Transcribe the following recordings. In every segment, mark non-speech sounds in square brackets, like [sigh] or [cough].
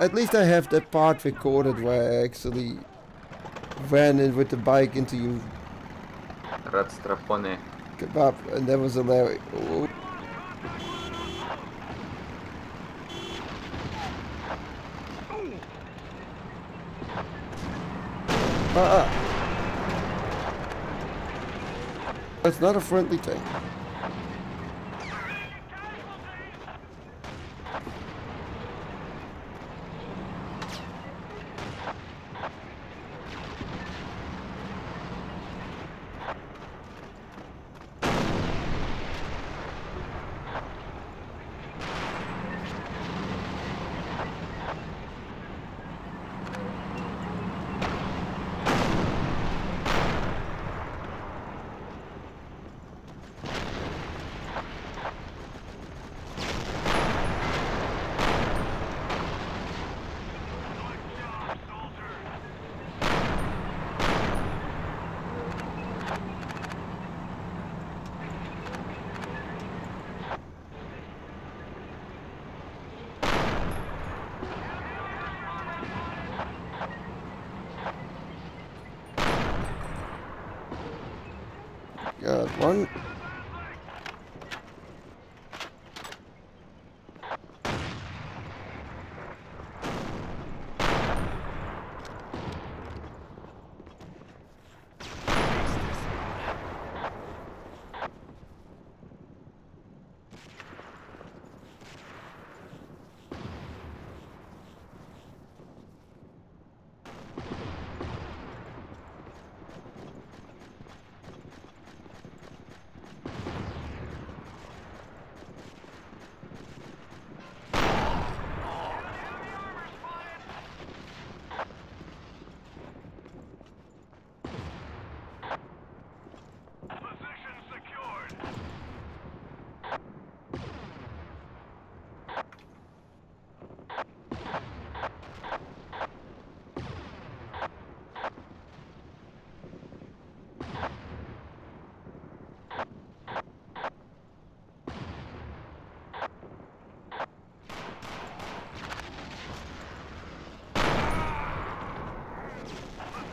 At least I have that part recorded where I actually ran in with the bike into you Rad strapony. kebab and that was hilarious. Oh. Ah. That's not a friendly tank.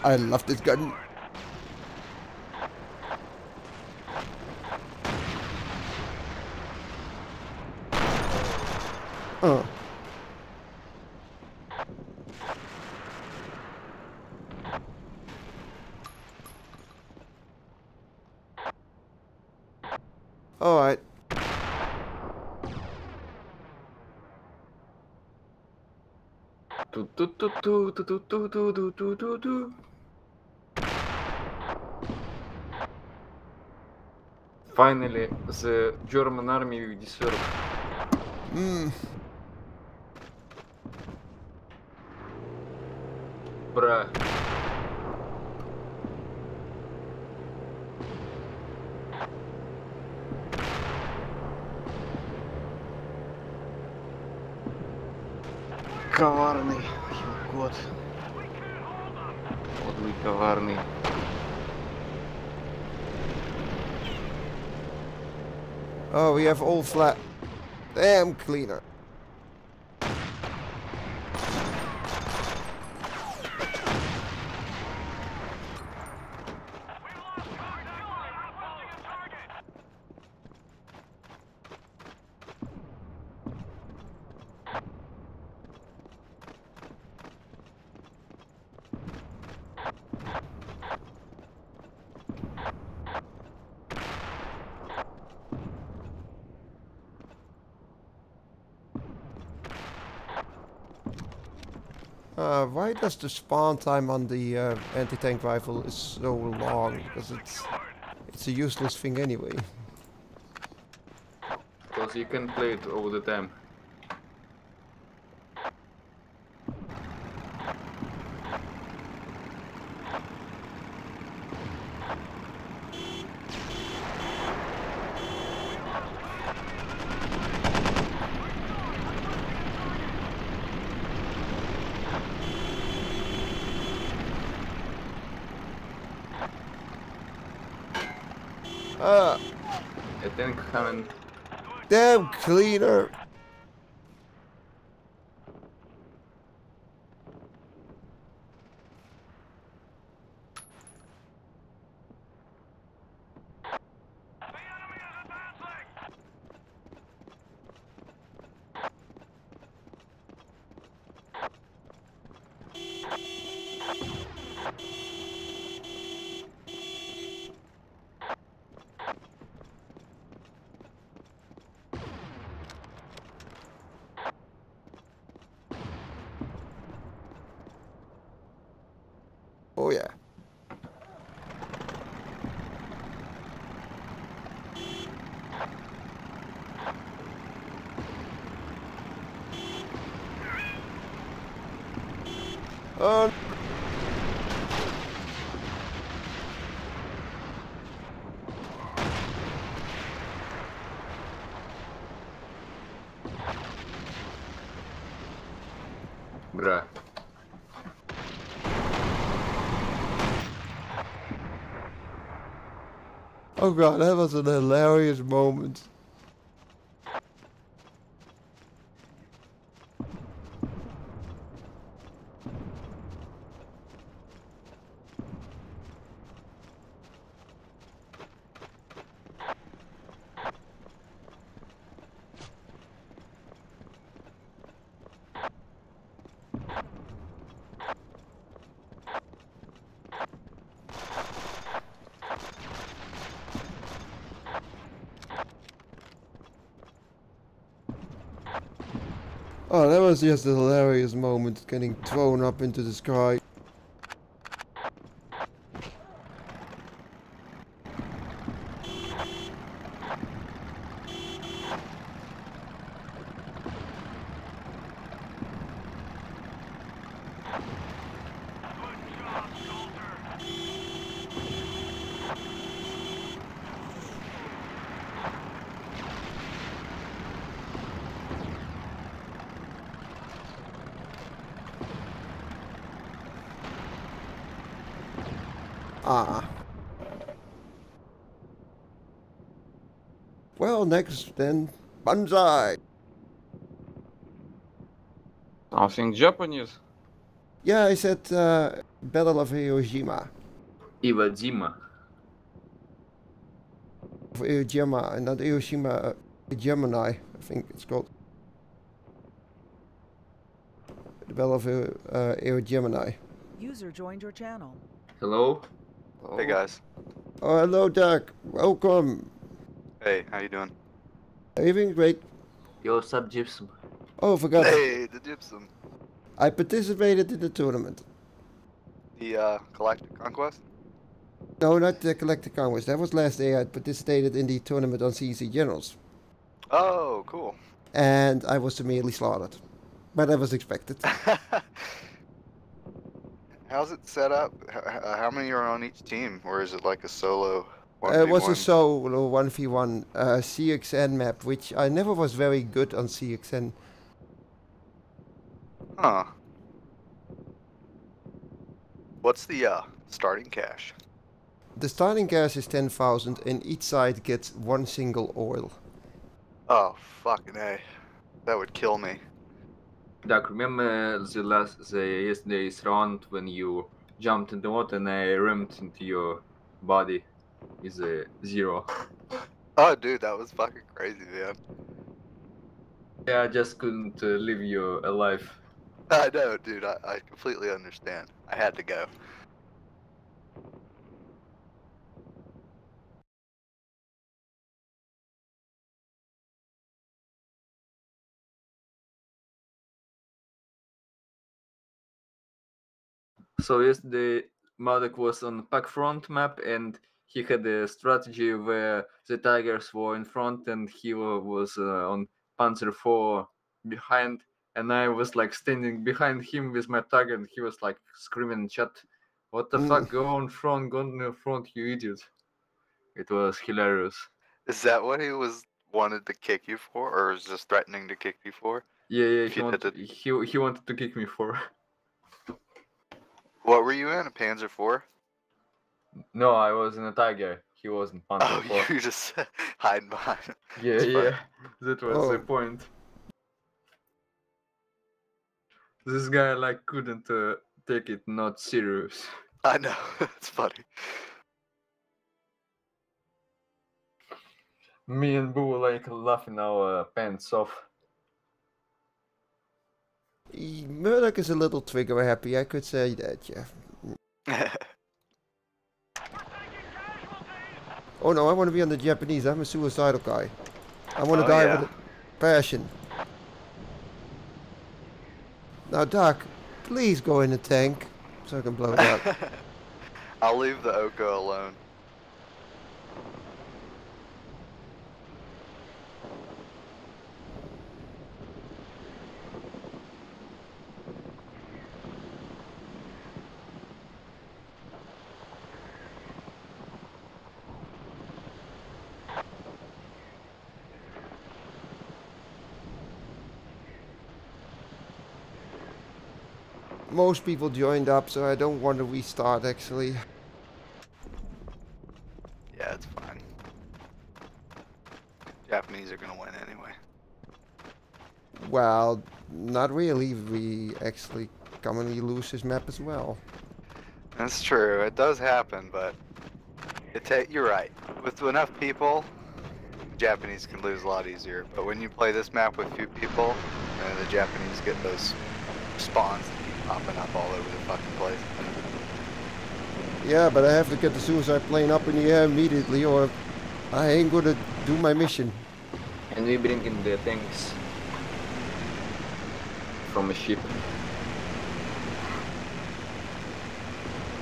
I love this gun. Oh. All right. Tu tu tu tu tu tu tu tu tu tu Finally, the German army you deserve. Mm. We have all flat. Damn cleaner. Uh, why does the spawn time on the uh, anti-tank rifle is so long? Because it's it's a useless thing anyway. Because you can play it all the time. Ah, I think having damn cleaner. Oh god, that was an hilarious moment. Oh, that was just a hilarious moment, getting thrown up into the sky. Ah. Well, next then, Banzai. Something Japanese. Yeah, I said uh, Battle of Hiroshima. Iwo Jima. Of Hiroshima, not Hiroshima, uh, Gemini, I think it's called. The Battle of Hiro- uh, Iwo Gemini. User joined your channel. Hello? Hey guys. Oh, hello, Doc. Welcome. Hey, how you doing? Everything great. Yo, sub gypsum. Oh, forgot. Hey, the gypsum. I participated in the tournament. The uh, Galactic Conquest. No, not the Collective Conquest. That was last day. I participated in the tournament on CC Generals. Oh, cool. And I was immediately slaughtered. But that was expected. [laughs] How's it set up? H- h- uh, how many are on each team, or is it like a solo? Uh, it was a 1v1? solo 1v1 uh, CXN map, which I never was very good on CXN. Huh. What's the uh, starting cash? The starting cash is 10,000 and each side gets one single oil. Oh, fucking a. That would kill me. Doc, remember the last, the yesterday's round when you jumped in the water and I rammed into your body? Is a zero. Oh, dude, that was fucking crazy, man. Yeah, I just couldn't uh, leave you alive. I know, dude. I, I completely understand. I had to go. So yesterday, Madek was on pack front map and he had a strategy where the tigers were in front and he was uh, on Panzer 4 behind and I was like standing behind him with my tiger and he was like screaming in chat, what the Mm. fuck, go on front, go on front, you idiot. It was hilarious. Is that what he was wanted to kick you for, or is just threatening to kick you for? Yeah, yeah, he, you want, he, he wanted to kick me for. [laughs] What were you in? A Panzer IV? No, I was in a tiger. He wasn't Panzer Oh, 4. [laughs] you just [laughs] hiding behind. Yeah, It's funny. yeah, [laughs] that was the Oh. point. This guy like couldn't uh, take it not serious. I know. it's funny. Me and Boo were like laughing our pants off. Murdoch is a little trigger happy, I could say that, yeah. Oh no, I want to be on the Japanese. I'm a suicidal guy. I want to Oh, die yeah. with passion. Now, Doc, please go in the tank so I can blow it up. [laughs] I'll leave the Oka alone. Most people joined up, so I don't want to restart actually. Yeah, it's fine. Japanese are gonna win anyway. Well, not really. We actually commonly lose this map as well. That's true. It does happen, but it ta- you're right. With enough people, Japanese can lose a lot easier. But when you play this map with few people, and the Japanese get those spawns popping up all over the fucking place. Yeah, but I have to get the suicide plane up in the air immediately or I ain't gonna do my mission. And we bring in the tanks from a ship.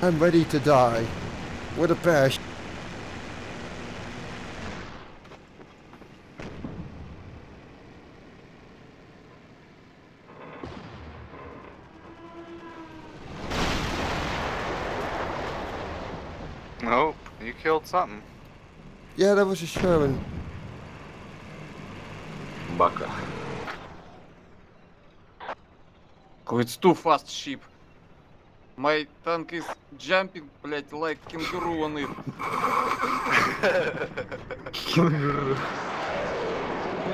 I'm ready to die. With a passion. Nope, you killed something. Yeah, that was a Sherman. Baka. Oh, it's too fast ship. My tank is jumping, блять, like kangaroo on it.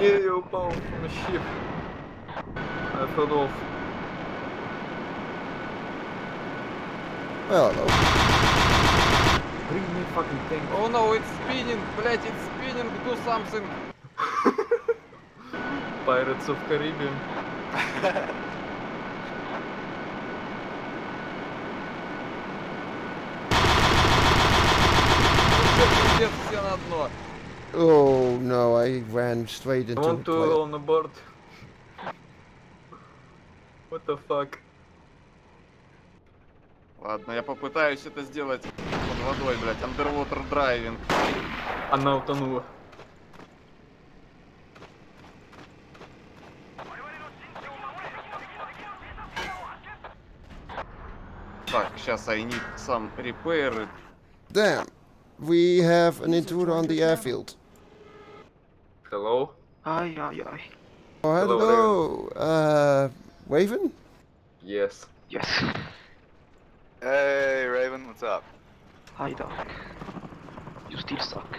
Не, я упал на щип. I fell off. Well, hello. Bring me fucking tank. Oh no, it's spinning, блять, it's spinning, do something. Pirates of Caribbean. Пиздец, все на дно. Oh no, I ran straight I into want the to plane. on the board. What the fuck? Ладно, я попытаюсь это сделать водой, блять, underwater driving. Она утонула. Так, сейчас I need some repair. Damn. We have an intruder on the airfield. Hello? Ay, ay, ay. Oh, Hello hello. Uh, Raven? Yes. Yes. Hey, Raven, what's up? Hi, Doc. You still suck.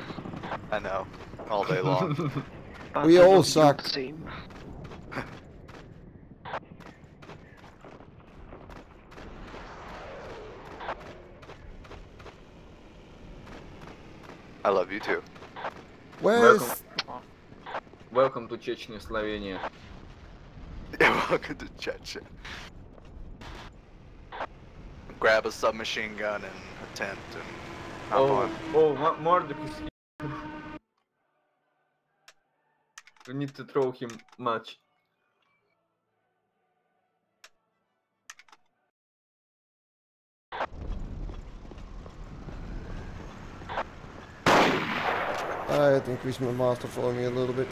I know, all day long. [laughs] But We I all suck. the Same. I love you too. Where's... Welcome. Welcome to Chechnya, Slovenia. [laughs] Welcome to Chechen. Grab a submachine gun and a tent and hop Oh, on. oh, Ma- Mordek is here. We need to throw him much. I had to increase my master for me a little bit.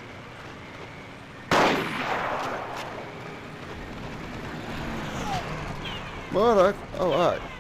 Murdoch? Oh, alright.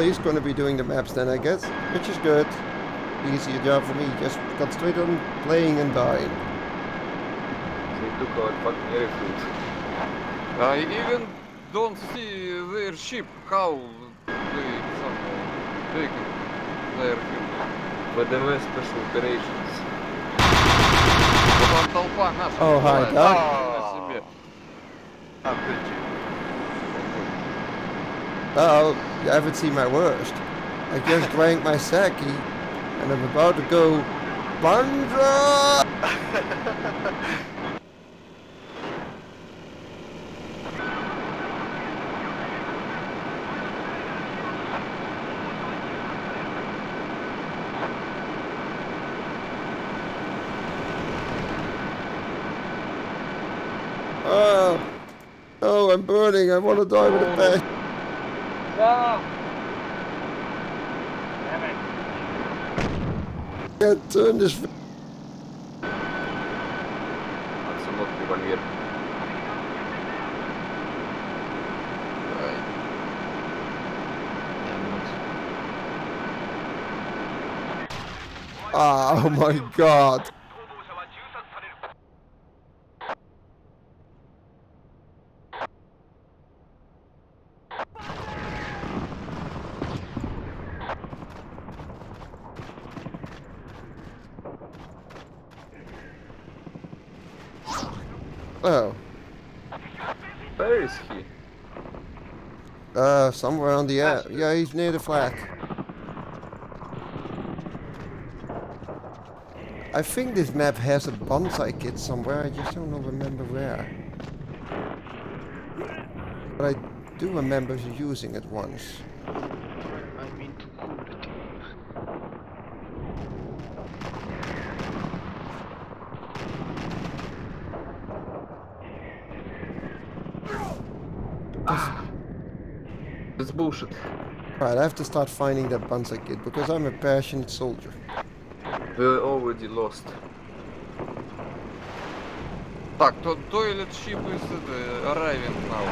Well, he's going to be doing the maps then, I guess, which is good. Easier job for me. Just concentrate on playing and dying. They took our fucking airfield. I even don't see their ship. How? play some uh, taking the airfield. ВДВ Special Operations. Да там толпа наша. Oh, hi, бывает. Doug. На себе. How could haven't seen my worst. I just drank my sake and I'm about to go Bandra! Oh, oh, I'm burning. I want to die with a bang. Damn it. Can't turn this. That's a lot of people here. Oh my god. On the air. Yeah, he's near the flag. I think this map has a Banzai kit somewhere. I just don't remember where. But I do remember using it once. I'm into quality. It's bullshit. Right, I have to start finding that bonsai kit because I'm a passionate soldier. We're already lost. Так, то toilet ship is uh, arriving now.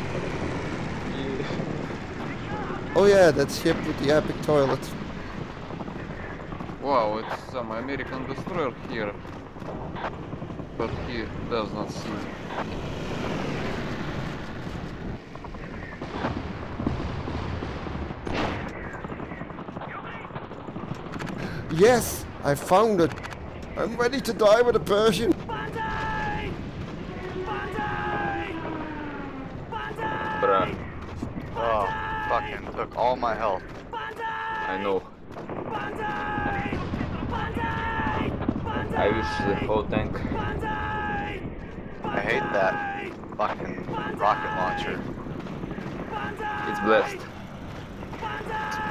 И- Oh yeah, that ship with the epic toilet. Wow, it's some American destroyer here. But he does not see. Yes, I found it. I'm ready to die with a Persian. Bruh, Oh, fucking took all my health. I know. I wish the whole tank. I hate that fucking rocket launcher. It's blessed.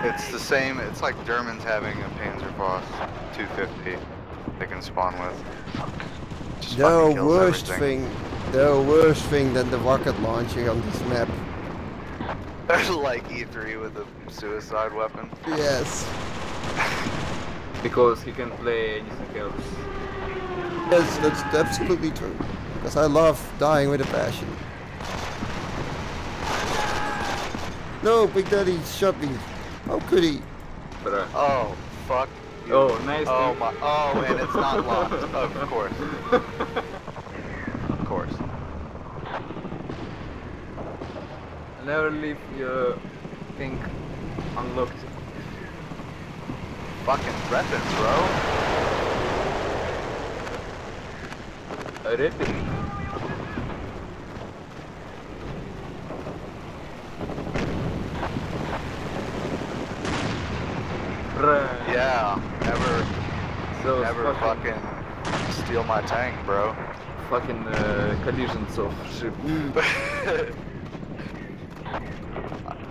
It's the same, it's like Germans having a 250 they can spawn with. Just The worst everything. thing, the worst thing than the rocket launcher on this map. [laughs] like E3 with a suicide weapon. Yes, [laughs] Because he can play anything else. yes, that's absolutely true. Because I love dying with a passion. No, Big Daddy shot me. How could he? Bruh. Oh, fuck. You. Oh, nice Oh my. Oh, and it's not [laughs] locked. of course. Of course. Never leave your thing unlocked. Fucking reppin', bro. A repping. Bruh. Yeah. Never, So never fucking, fucking steal my tank, bro. fucking uh, collisions of ship. [laughs]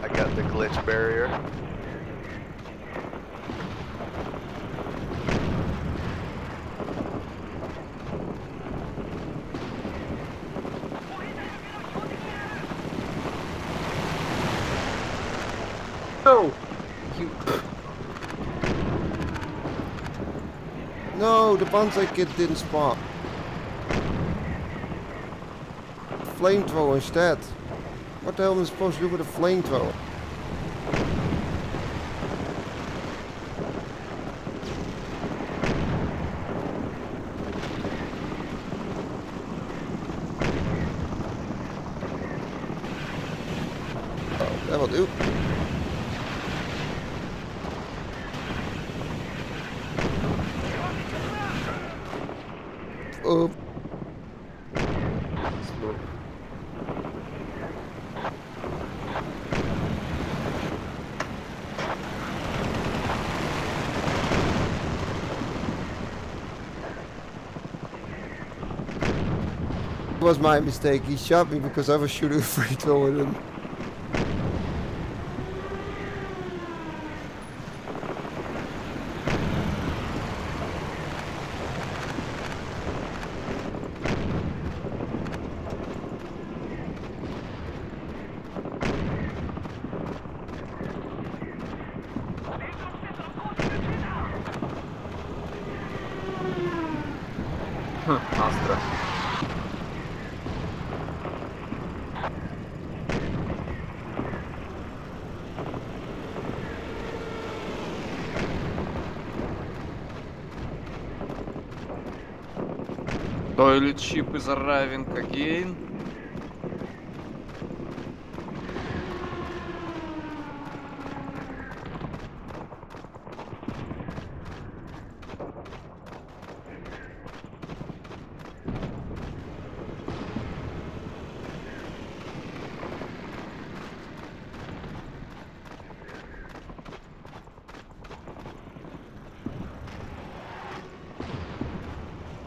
I got the glitch barrier. No! You. No, the Banzai kit didn't spawn. Flamethrower instead. What the hell am I supposed to do with a flamethrower? Oh, that'll do. slow. It was my mistake. He shot me because I was shooting a [laughs] free throw at him. Toilet ship is arriving again.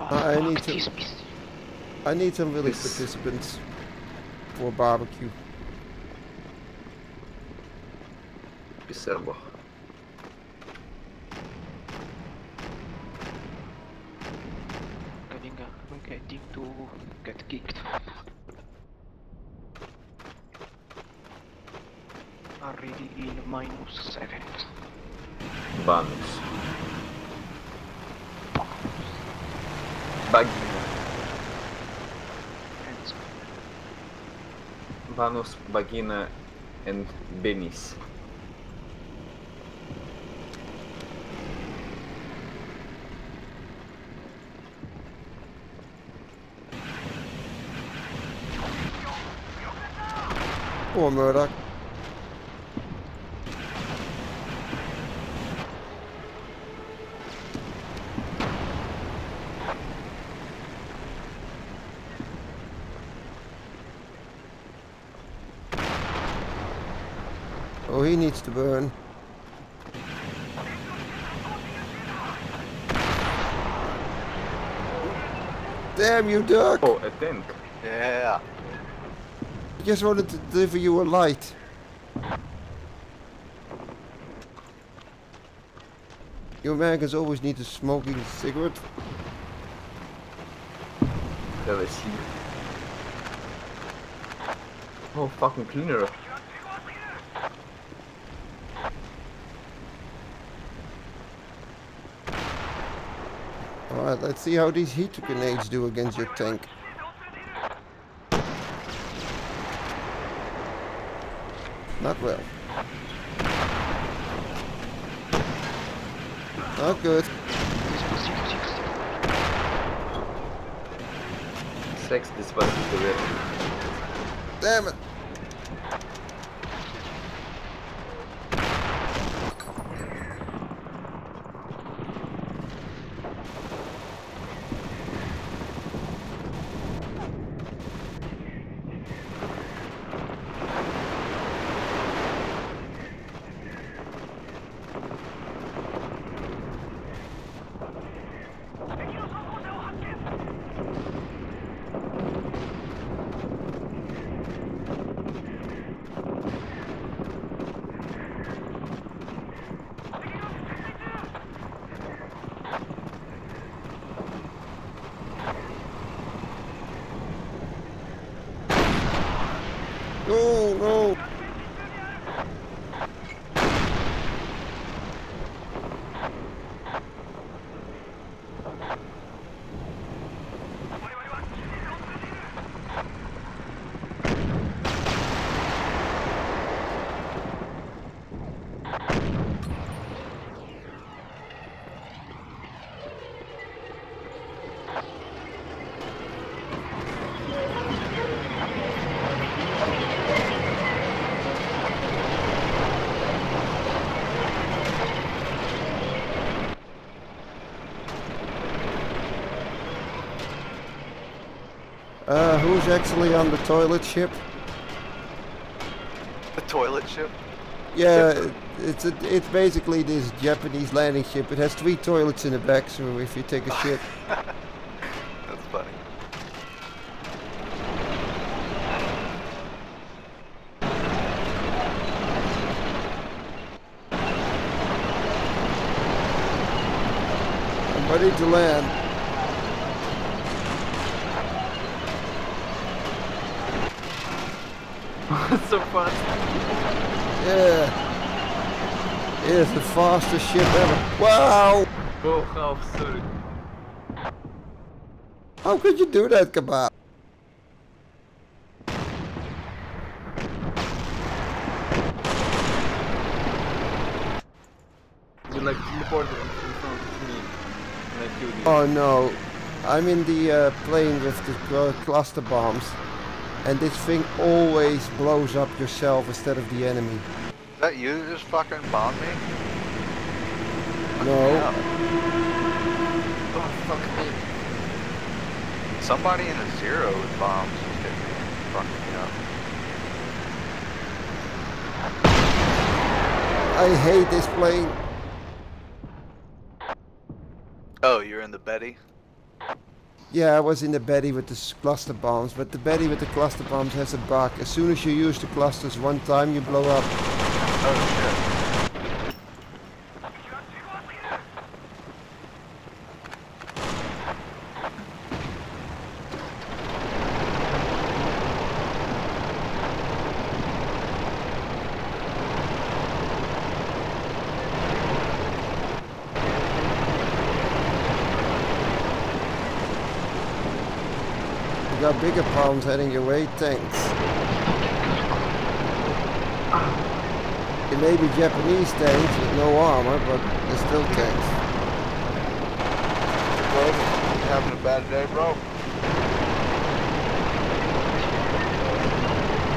I fuck need to- this piece. I need some village yes. participants for barbecue. Piserbo. Bagina and Benis. Oh, Åmöra to burn. Damn you, duck! Oh, a tank. Yeah. I just wanted to deliver you a light. You Americans always need to smoking a cigarette. Have a seat. Oh, fucking cleaner. Alright, let's see how these heat grenades do against your tank. Not well. Not good. Sex dispenses the rip. Damn it! Who's actually on the toilet ship? The toilet ship. Yeah, it- it's a, it's basically this Japanese landing ship. It has three toilets in the back, so if you take a [laughs] shit, That's funny. I'm ready to land. so fast. Yeah. It's the fastest ship ever. Wow! Oh, how sorry. How could you do that, Kebab? You like teleported in front of me. And I killed you. Oh no. I'm in the uh, plane with the cl- cluster bombs. And this thing always blows up yourself instead of the enemy. Is that you just fucking bombed me? No. Oh, fuck me. Somebody in a zero with bombs just hit me. Fucking me up. I hate this plane. Oh, you're in the Betty? Yeah, I was in the Betty with the cluster bombs, but the Betty with the cluster bombs has a bug. As soon as you use the clusters one time, you blow up. Oh shit. You around heading your way, thanks. It may be Japanese tanks with no armor, but they're still tanks. Bro, you having a bad day, bro?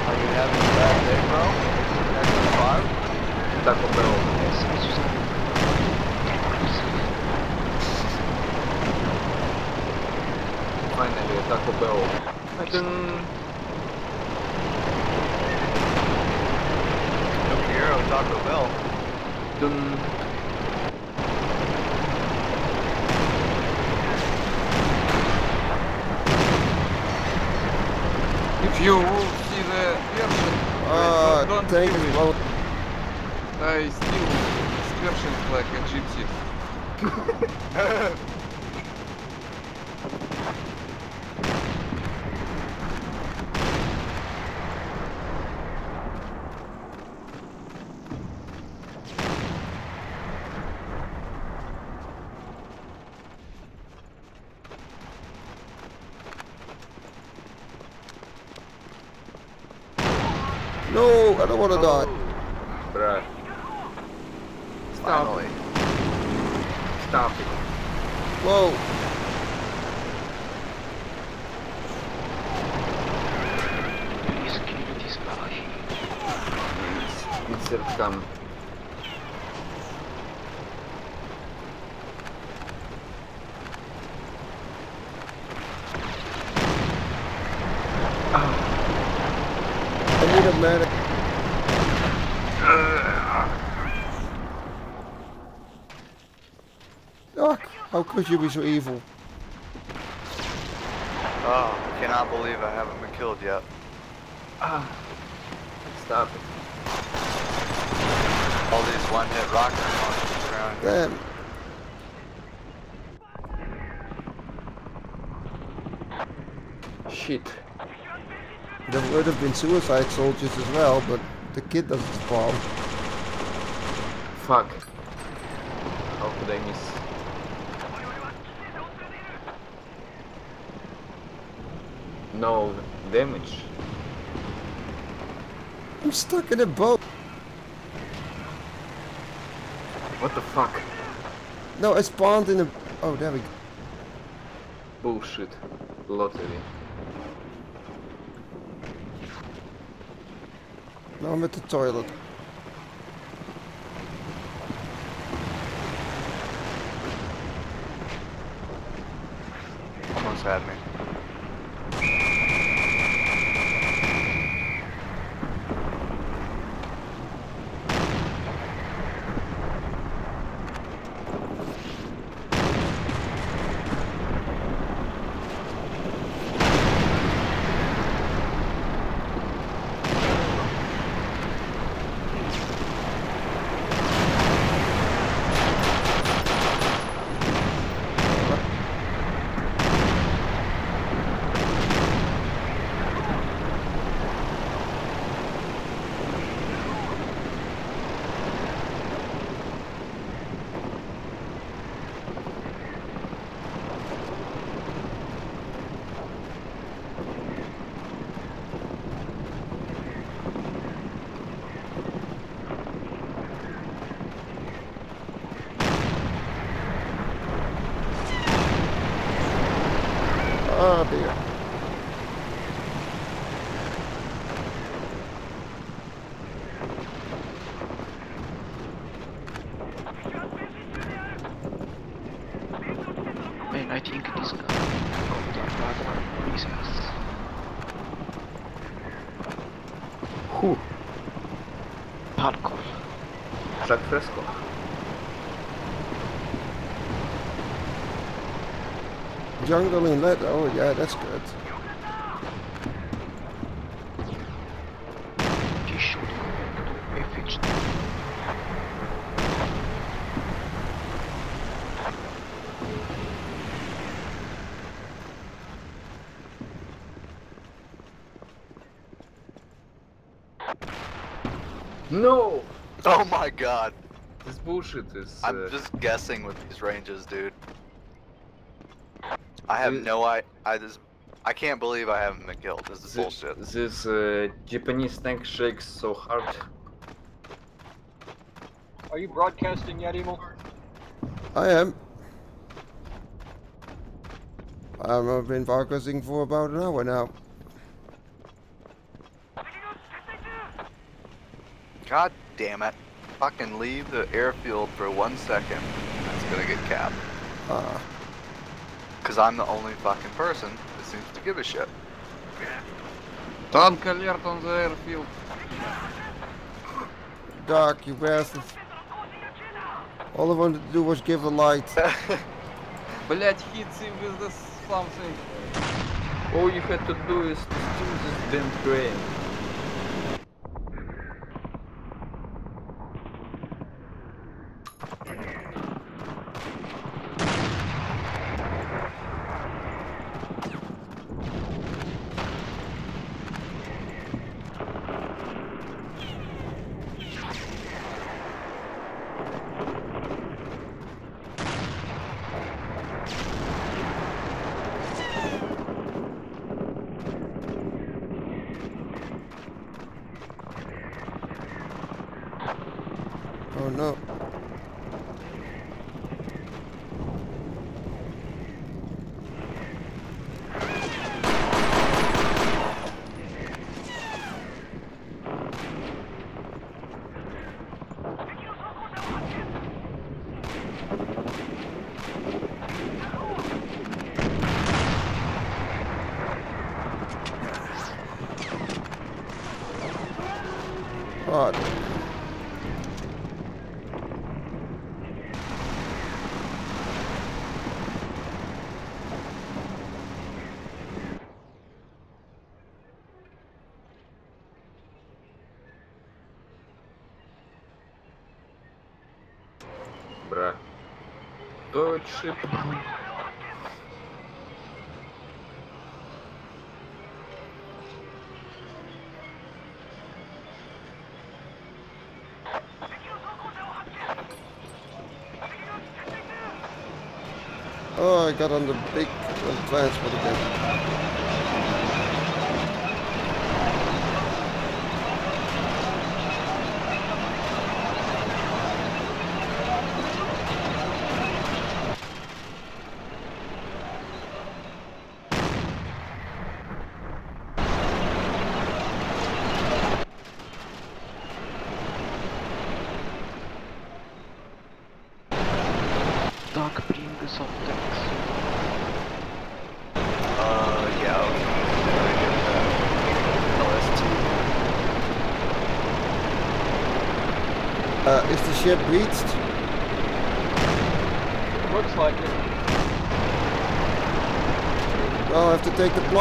Are you having a bad day, bro? That's a I can... No Hero Taco Bell. Dun. If you will see the version, Ah, don't tank kill is it. I still version like a gypsy. [laughs] No, I don't want to die. Bruh. Stop Finally. it. Stop it. Whoa. Please kill this guy. Insert gun. I need a medic. Doc, how could you be so evil? Oh, I cannot believe I haven't been killed yet. Ah. Stop it. All these one-hit rocket launchers around. Damn. Shit. There would have been suicide soldiers as well, but the kid doesn't spawn. Fuck. How could I miss? No damage. I'm stuck in a boat. What the fuck? No, I spawned in a... Oh, there we go. Bullshit. Lottery. Now I'm at the toilet. Almost had me. Who? Hardcore. Jack Fresco. Jungle in Leyte. Oh yeah, that's good. Bullshit is. I'm uh, just guessing with these ranges, dude. I have Dude. no I I just I can't believe I haven't been killed. This is thi- bullshit. This uh, Japanese tank shakes so hard. Are you broadcasting yet, Emil? I am. I've been focusing for about an hour now. God damn it Fucking leave the airfield for one second. That's gonna get capped. Ah, Cause I'm the only fucking person that seems to give a shit. Tank alert on the airfield. Doc, you bastard. All I wanted to do was give a light. Блять, hits him with this something. All you had to do is to steal this damn crane. I got on the big uh, transport again.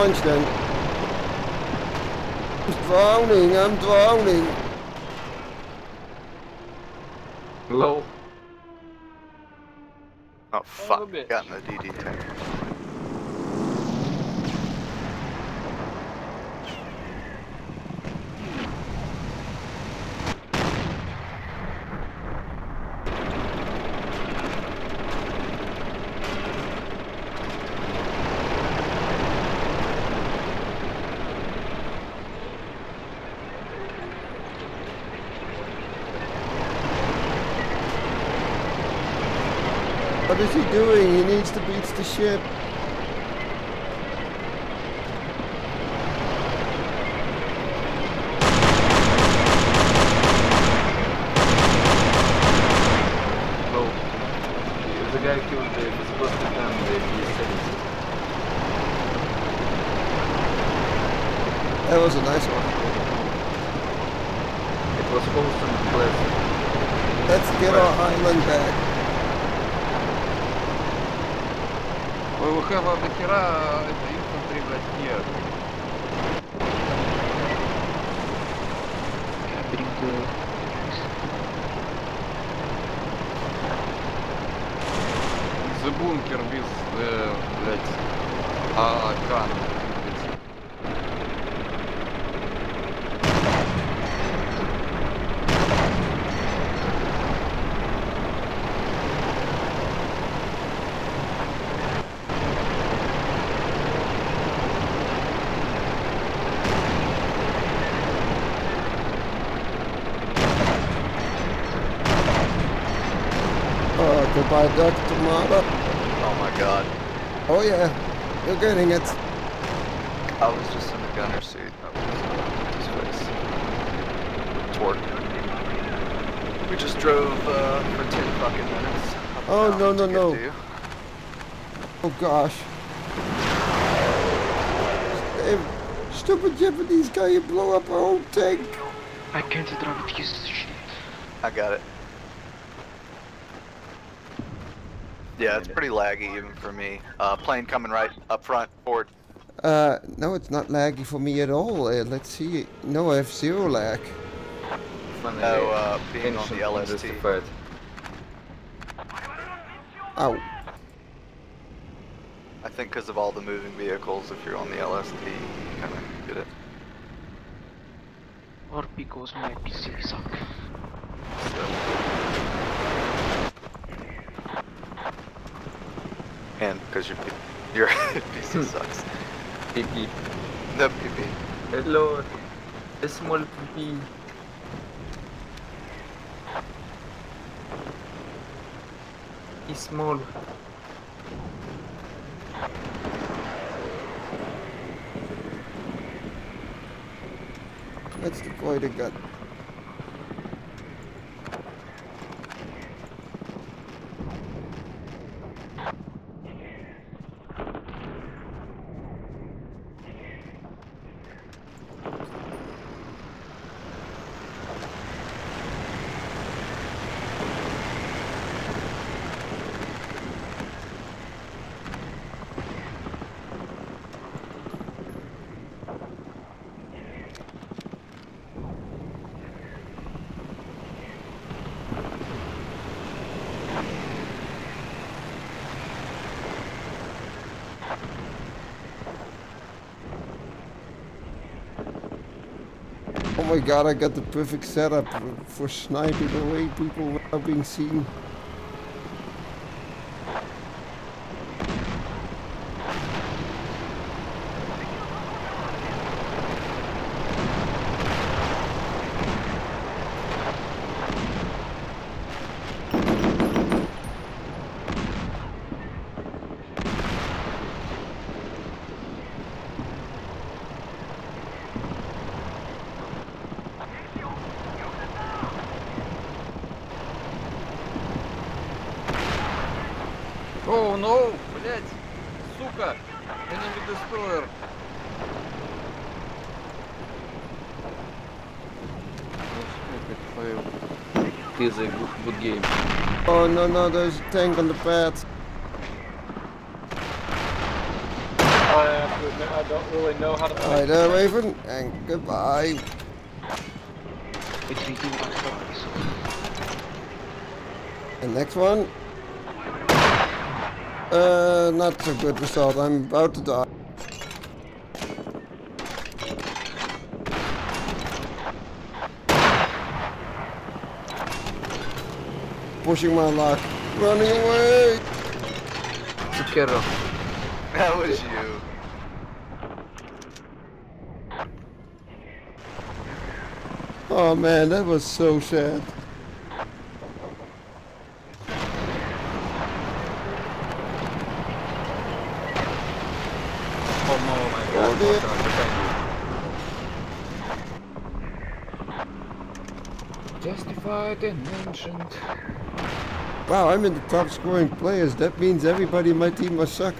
Take then. I'm drowning, I'm drowning. Hello? Oh fuck, bitch. got in the DD tank. Is he doing? He needs to beach the ship. Getting it. I was just in the gunner suit. That was his face. Torque. We just drove uh, for 10 fucking minutes. Oh, no, no, no. Oh gosh. Hey, stupid Japanese guy, you blow up our whole tank. I can't drive it, his shit. I got it. Yeah, it's pretty laggy even for me. Uh, plane coming right up front, forward. Uh, no, it's not laggy for me at all. Uh, let's see. No, I have zero lag. Finally, No, uh, being on the LST. justified. Ow. I think because of all the moving vehicles, if you're on the LST, you kind of get it. Or because my PC suck. And because your P- your [laughs] PC sucks. PP. The PP. Hello, a small PP. He's small. Let's deploy the gun. My god, I got the perfect setup for sniping away people without being seen. Oh no, блять, сука, enemy destroyer. Fail. It is a good, good game. Oh no, no, there's a tank on the path. I have to admit, I don't really know how to play. Hi there, Raven, and goodbye. It's really not fun, so... The next one. Uh, not so good result. I'm about to die. Pushing my luck. Running away! Zucchero. That was you. Oh man, that was so sad. Oh no, my Oh, god. dear. what an behind you. Justified and Wow, I'm in the top scoring players. That means everybody in my team must suck.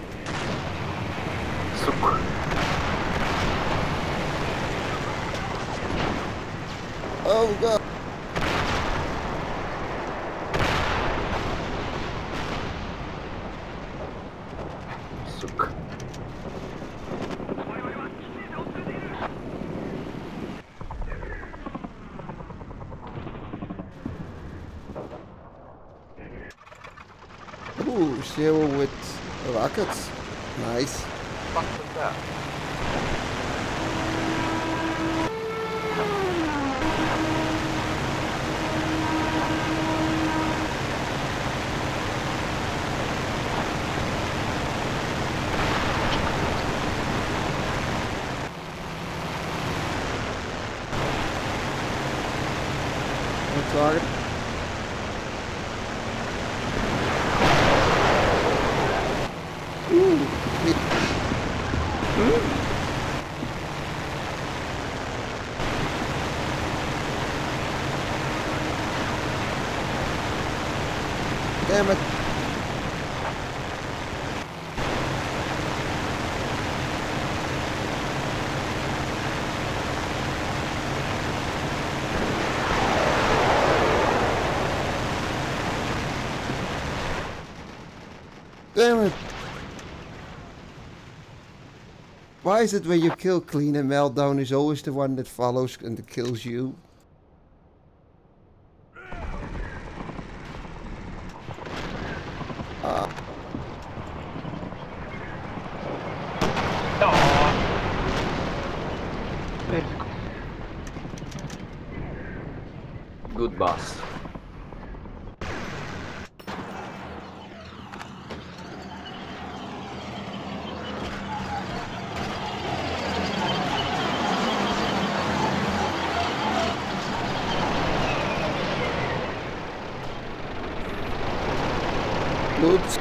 Why is it when you kill clean and meltdown is always the one that follows and kills you? Oops.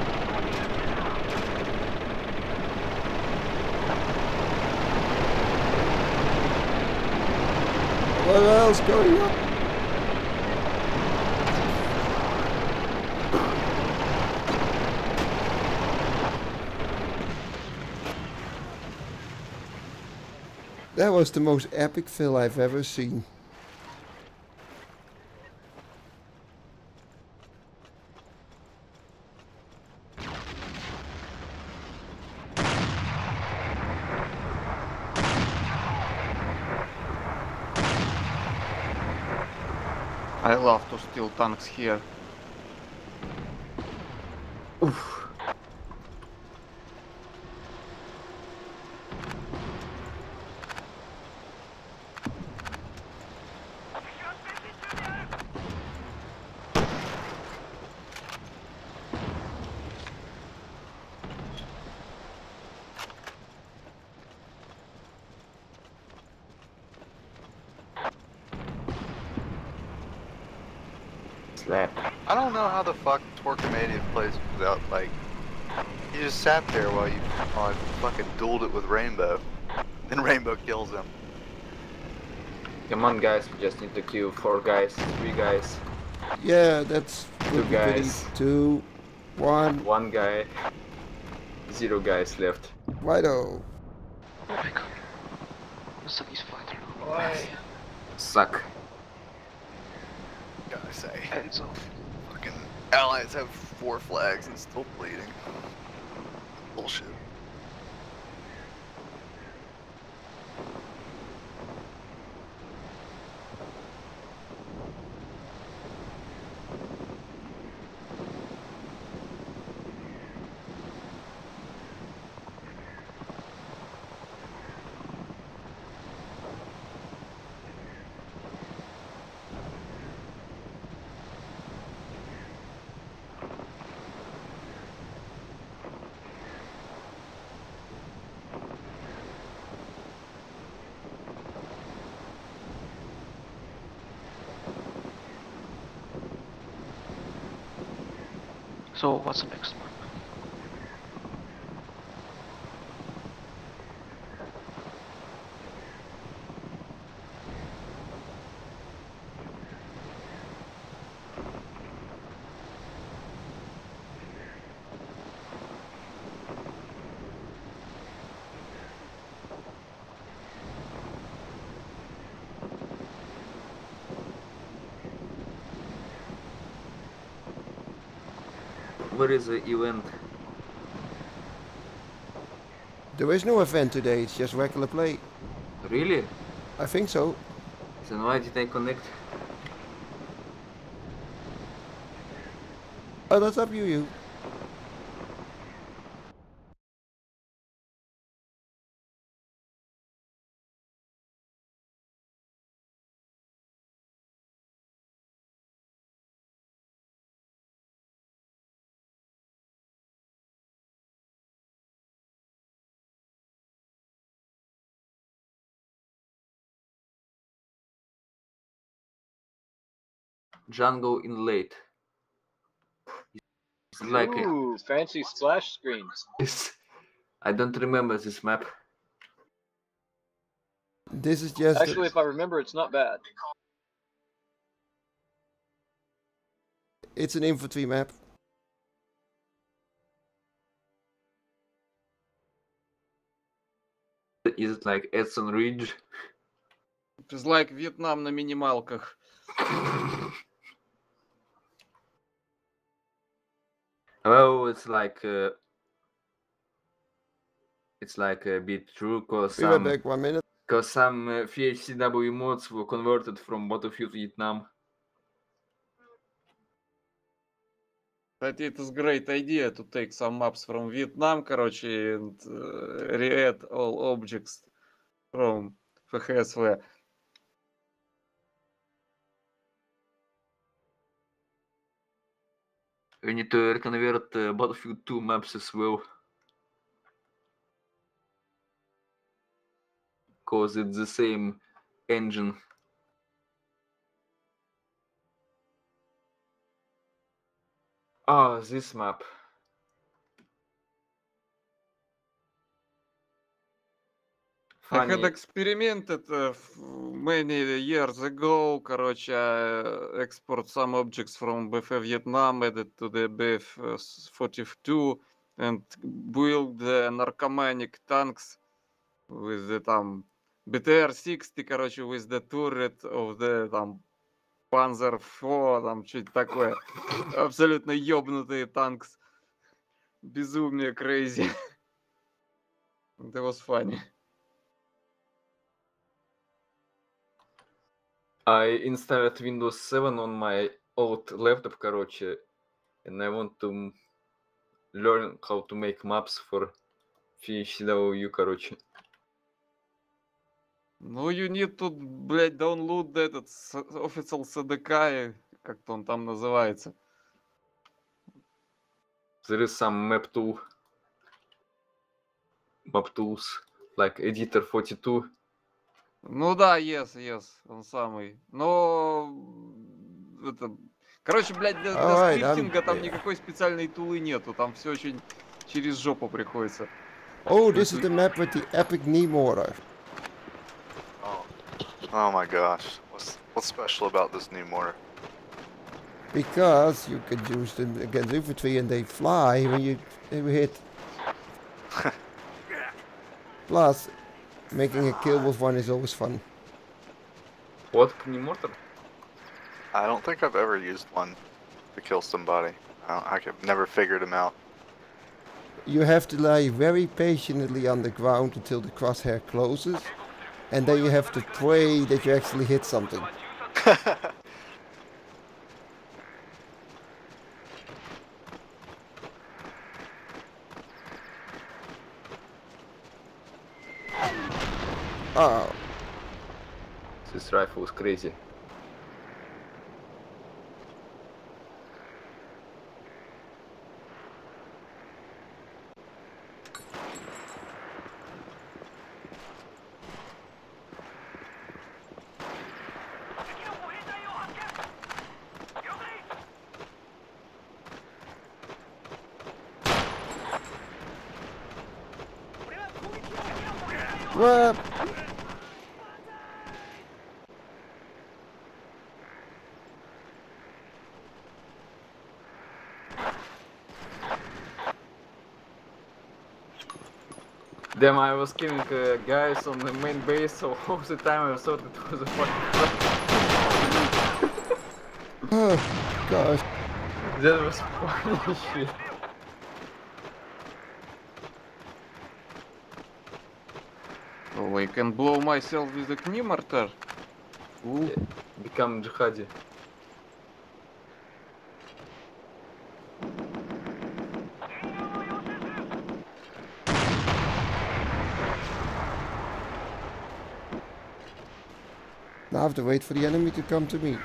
What else going on? That was the most epic fill I've ever seen. I steal tanks here. Slap. I don't know how the fuck Torquemada plays without like. He sat there while you while I fucking dueled it with Rainbow. Then Rainbow kills him. Come on, guys. We just need to kill four guys, three guys, Yeah, that's Two what we believe. guys. Two, one, one guy, zero guys left. Righto. Oh my god. What's up, this fighter? Why? Suck. Gotta say, Hands off. fucking allies have four flags and still bleeding. Bullshit. So, what's next? Where is the event? There is no event today, it's just regular play. Really? I think so. Then why did I connect? Oh, that's up you, you. jungle inlet. It's like a, Ooh, fancy splash screens. it's, I don't remember this map. This is just Actually, if I remember, it's not bad. it's an infantry map. Is it like Edson Ridge? It's like Вьетнам на минималках. [laughs] Oh, it's like uh, it's like a bit true because we some, back one minute. Cause some uh, mods were converted from Battlefield Vietnam. Кстати, it is great idea to take some maps from Vietnam, короче, and uh, re-add all objects from FHSW. We need to reconvert uh, Battlefield 2 maps as well. Because it's the same engine. Ah, this map. I had Funny. experimented uh, f- many years ago, короче, uh, export some objects from BF Vietnam, added to the BF uh, s- 42 and build the narcomanic tanks with the там BTR 60, короче, with the turret of the там Panzer 4, там что-то такое. Абсолютно ёбнутые танкс. Безумие, crazy. That was funny. I installed Windows 7 on my old laptop, короче, and I want to learn how to make maps for VHCW, короче. Ну, you need to, блядь, download этот official CDK, как-то он там называется. There is some map tool, map tools, like Editor 42. Ну да, yes, yes, он самый. Но это... Короче, блядь, для, для Alright, I'm- скриптинга там никакой специальной тулы нету, там все очень через жопу приходится. Oh, this is the map with the epic knee mortar. Oh. Oh my gosh. What's what's special about this new mortar? Because you can use them against infantry and they fly when you, when you hit. Plus, making a kill with one is always fun. What, knee mortar? I don't think I've ever used one to kill somebody. I, don't, I could never figured them out. You have to lie very patiently on the ground until the crosshair closes, and then you have to pray that you actually hit something. [laughs] Oh, This rifle is crazy. well, Damn, I was killing uh, guys on the main base, so [laughs] all the time I thought it was a fucking oh, gosh. [laughs] That was funny [laughs] shit. Oh, I can blow myself with a knee mortar. Ooh. Yeah. Become jihadi. Have to wait for the enemy to come to me.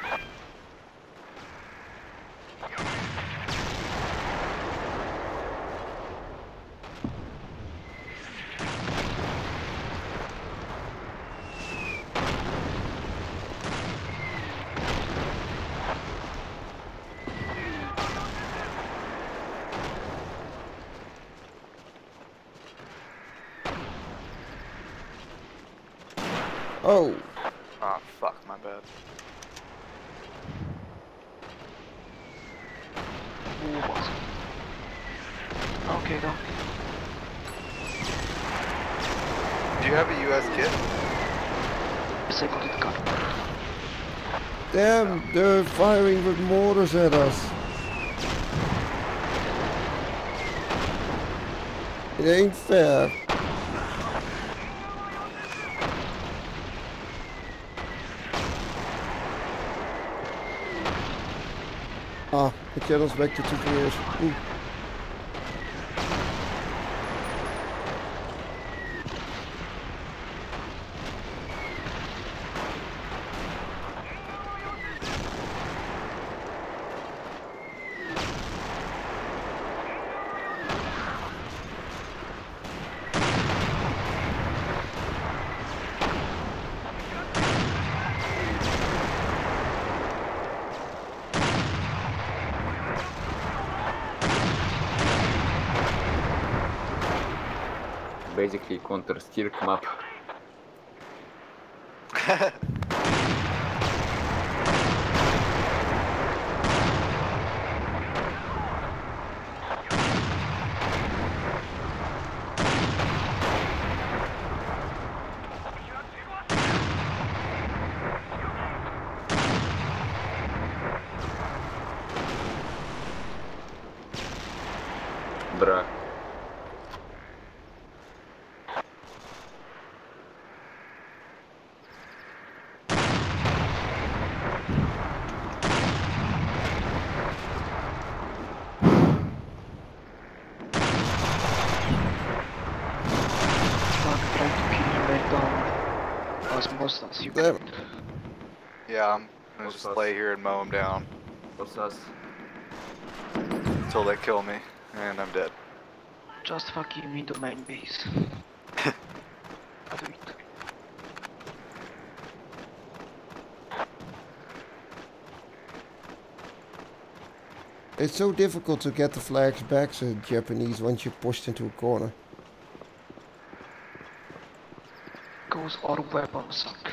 Oh, Oh fuck, my bad. Who was it? Okay, go. Do you have a US kit? Yes, I got it gun. damn, they're firing with mortars at us. It ain't fair. Ah, back to two players. Ooh. Basically counter Stirk just What's lay here and mow them down What's us? until they kill me, and I'm dead. Just fucking me to main base. [laughs] It's so difficult to get the flags back, so Japanese, once you're pushed into a corner. Goes our weapon suck.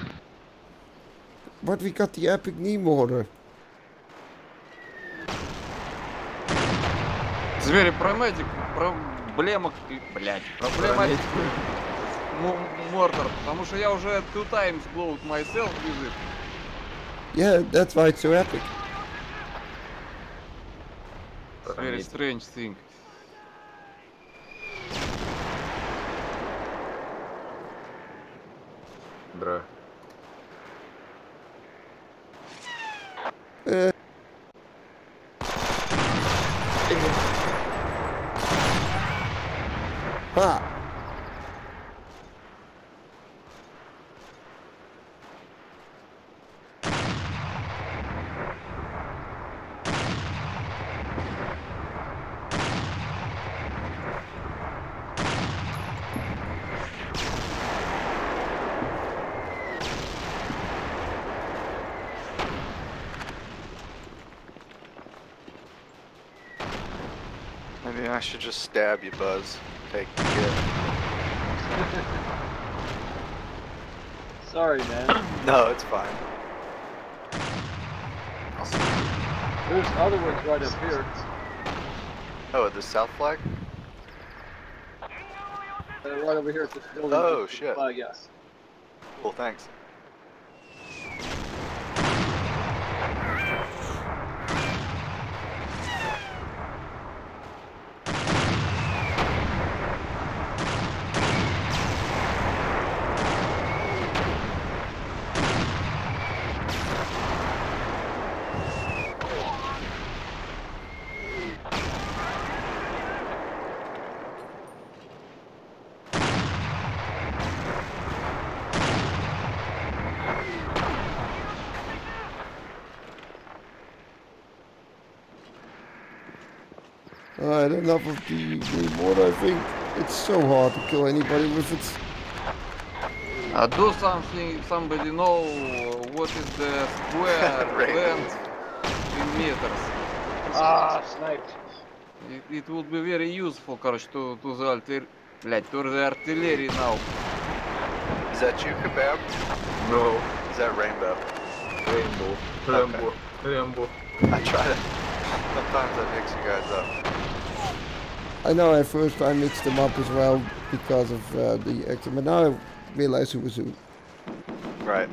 But we got the epic knee mortar. Звери, промедик, проблема, блядь, проблема М- Мордор, потому что я уже two times glowed myself with it. Yeah, that's why it's so epic. It's very strange thing. Ha! Maybe I should just stab you, Buzz. Take the kit. Sorry, man. [coughs] No, it's fine. There's other ones right up here. Oh, the south flag? Uh, right over here at this building. Oh, shit. Flag, yes. Cool, thanks. had enough of the knee mortar, I think. It's so hard to kill anybody with it. Uh, do something, somebody know what is the square Right. [laughs] length in meters. Ah, sniped. It, it would be very useful, короче, to, to the alter... Блядь, to the artillery now. Is that you, Kebab? No, Is that rainbow? rainbow. Rainbow. Rainbow. I try to. [laughs] Sometimes I mix you guys up. I know at first I mixed them up as well because of uh, the actor, but now I realize who was who. Right.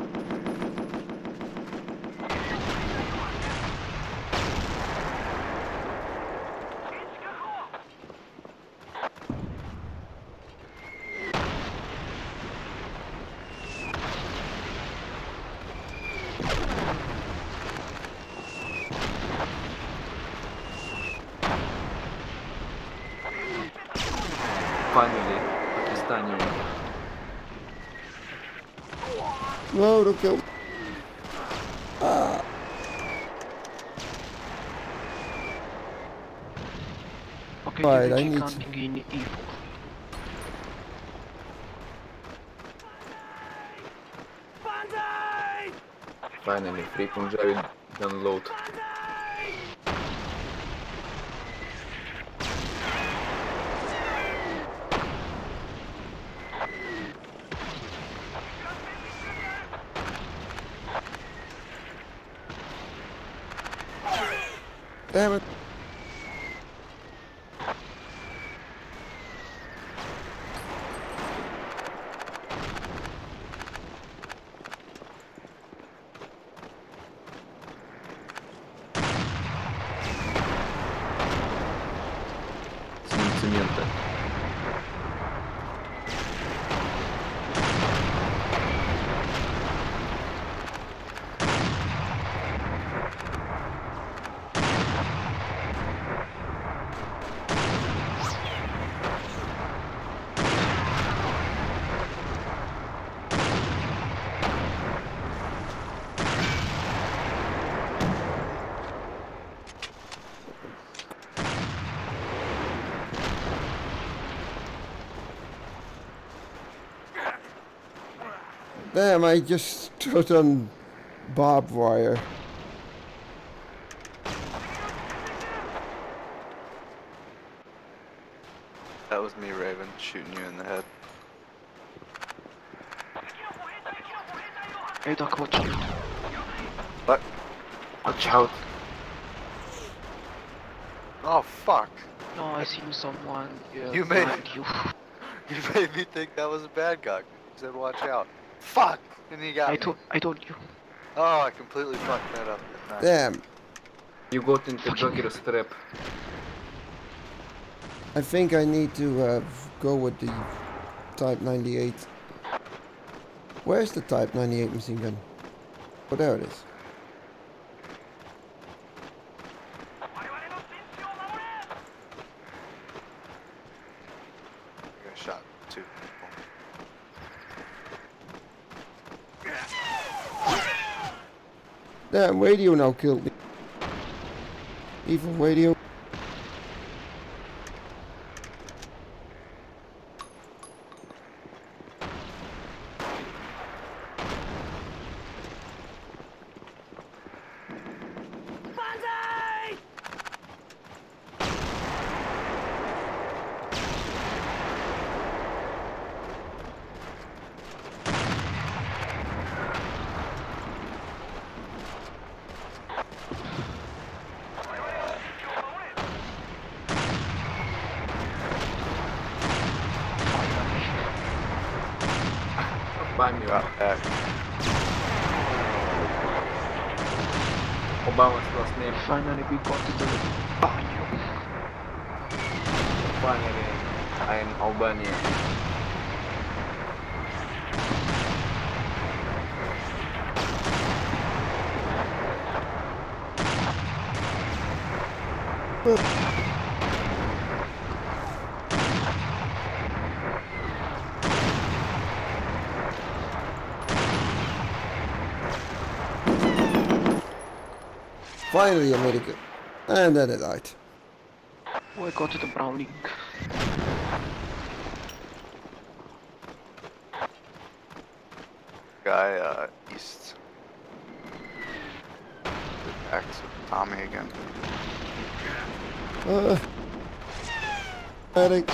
Damn, I just stood on barbed wire. That was me, Raven, shooting you in the head. Hey, Doc, watch out. What? Watch out. Oh fuck! No, I seen someone. Yeah, You made- you. [laughs] You made me think that was a bad guy. You said watch out. Fuck! And he got I me. told, I told you. Oh, I completely fucked that up. Damn. You got into Joker's trap. I think I need to uh, go with the Type 98. Where's the Type 98 machine gun? Oh, there it is. I got shot two people. Damn, radio now killed me. Evil radio. Buy me one. Got back. Obama's last name. Finally, we got to the banyo. Finally, I'm Albania. Finally, I made. And then it died. Oh, I got to the Browning. Guy, uh, east. Back to Tommy again. Uh, medic.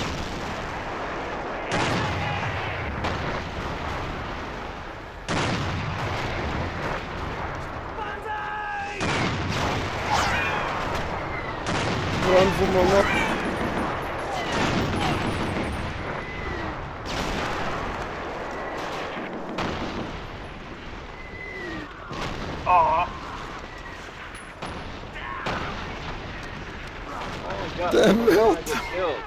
run for my life. Aw. Oh my god. Damn I it. get killed.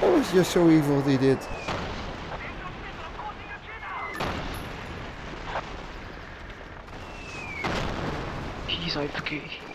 That was just so evil they did. He's AFK.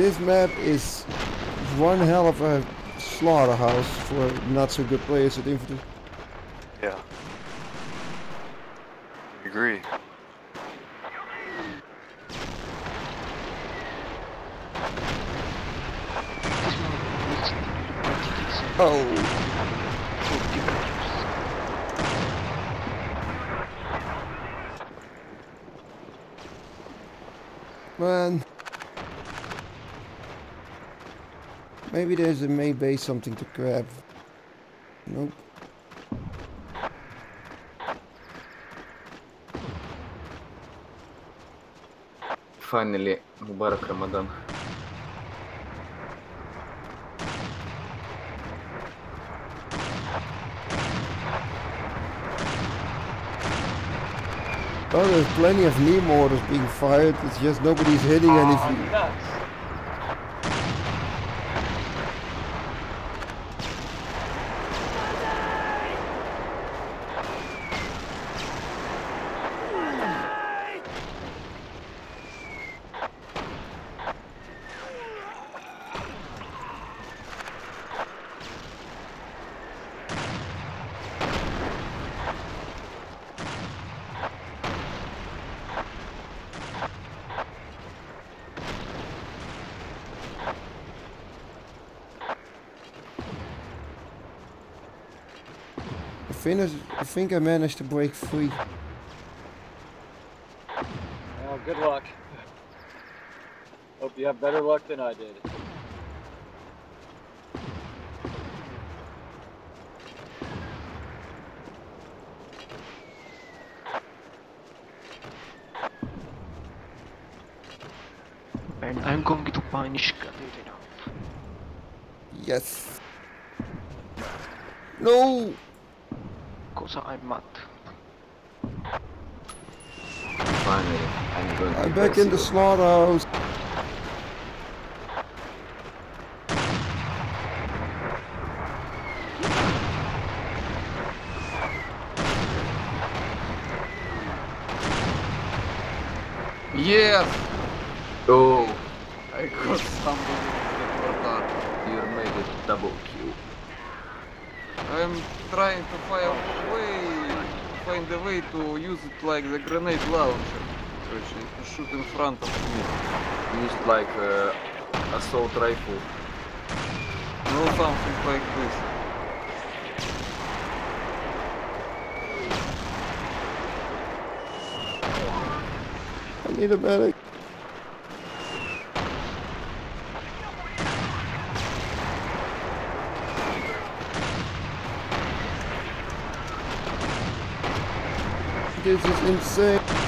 This map is one hell of a slaughterhouse for not so good players at infantry. Yeah. I Agree. This one needs to practice Oh, for developers. man. Maybe there's a May base something to grab. Nope. Finally, Mubarak Ramadan. Oh, there's plenty of knee mortars being fired. It's just nobody's hitting Aw, anything. nuts. I I think I managed to break free. Well, good luck. Hope you have better luck than I did. And I'm going to punish Katerina. Yes. No! Cause I'm mad. Finally, I'm going to I'm back impress in the you. Slaughterhouse. Assault rifle. No, something like this. I need a medic. This is insane.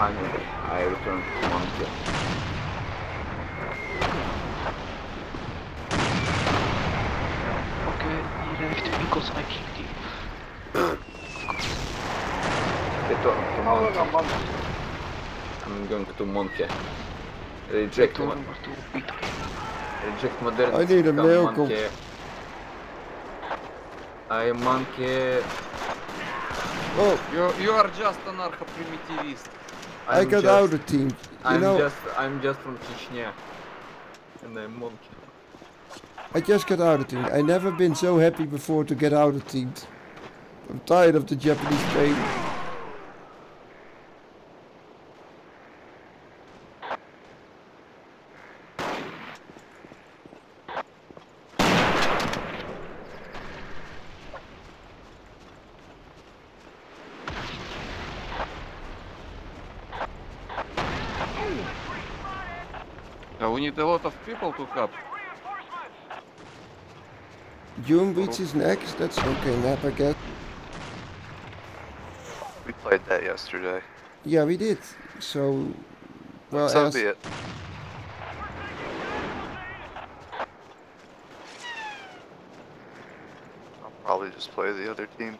Finally, I returned to mountain. Okay, he left because I kicked him. Return to Oh, look, mountain. I'm on. I'm going to Monkey. Reject, Tu mo- number two, Peter. reject modernity. I need a become miracle. Monkey. I am monkey. Oh, You, you are just an archo-primitivist. i I'm got just, out of team. You I'm know, just I'm just from Chechnya. And I'm monkey. I just got out of team. I never been so happy before to get out of teams. I'm tired of the Japanese pain. Need a lot of people to help. Juno Beach is next. That's okay, nap I guess. We played that yesterday. Yeah, we did. So, well, so as- be it. I'll probably just play the other team.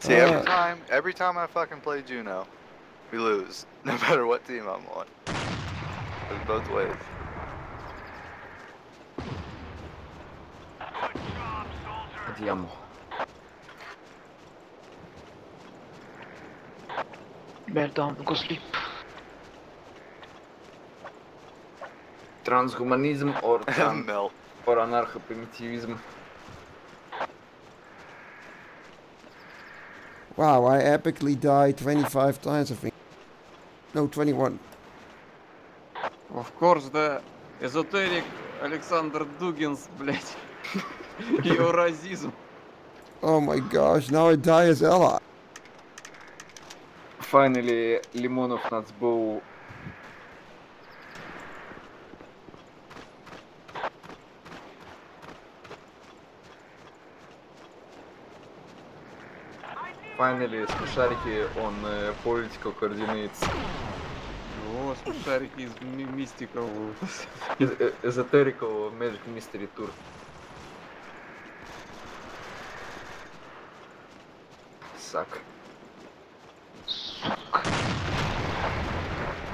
See, every Uh. time, every time I fucking play Juno, we lose, [laughs] no matter what team I'm on. Goes both ways. Andiamo. Bear down, go sleep. Transhumanism or [laughs] trans Mel. or anarcho-primitivism. wow, I epically died 25 times, I think. No, 21. Of course, the esoteric Alexander Dugins, блять. Eurasism. Oh my gosh, now I die as ally. Finally, Limonov Nацбоу Finally, смешарики on uh, political coordinates. О, смешарики из uh, Esoterical Magic Mystery Tour. Suck. Сука.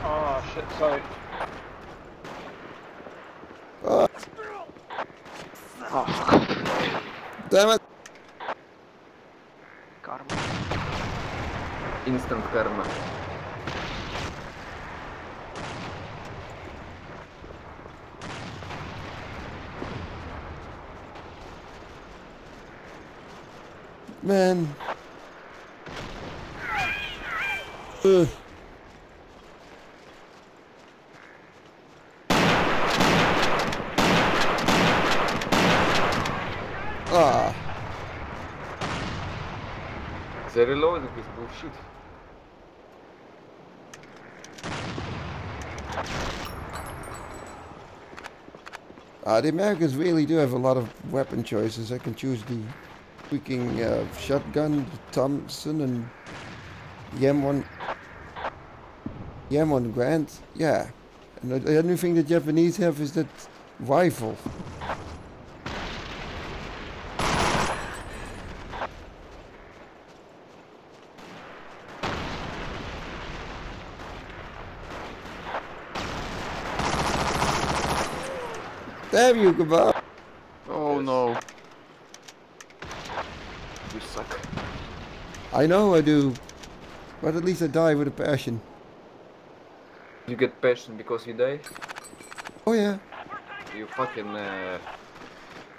Oh shit, sorry. Ah, Oh, damn it! Karma. Instant karma. Man. Ugh. Ah, The reloading is bullshit. ah, the Americans really do have a lot of weapon choices. I can choose the freaking uh, shotgun, Thompson, and the M1. The M1 Garand, yeah. And the- only thing the Japanese have is that rifle. Damn you, kebab! Oh no. You suck. I know I do, but at least I die with a passion. You get passion because you die? Oh yeah. You fucking uh,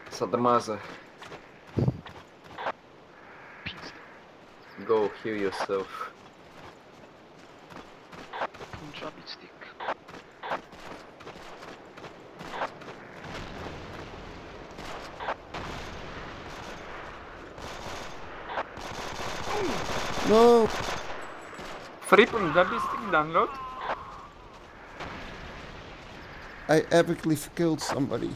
sadomaso. Go heal yourself. Punjabi stick. No. Free Punjabi stick download? I epically killed somebody.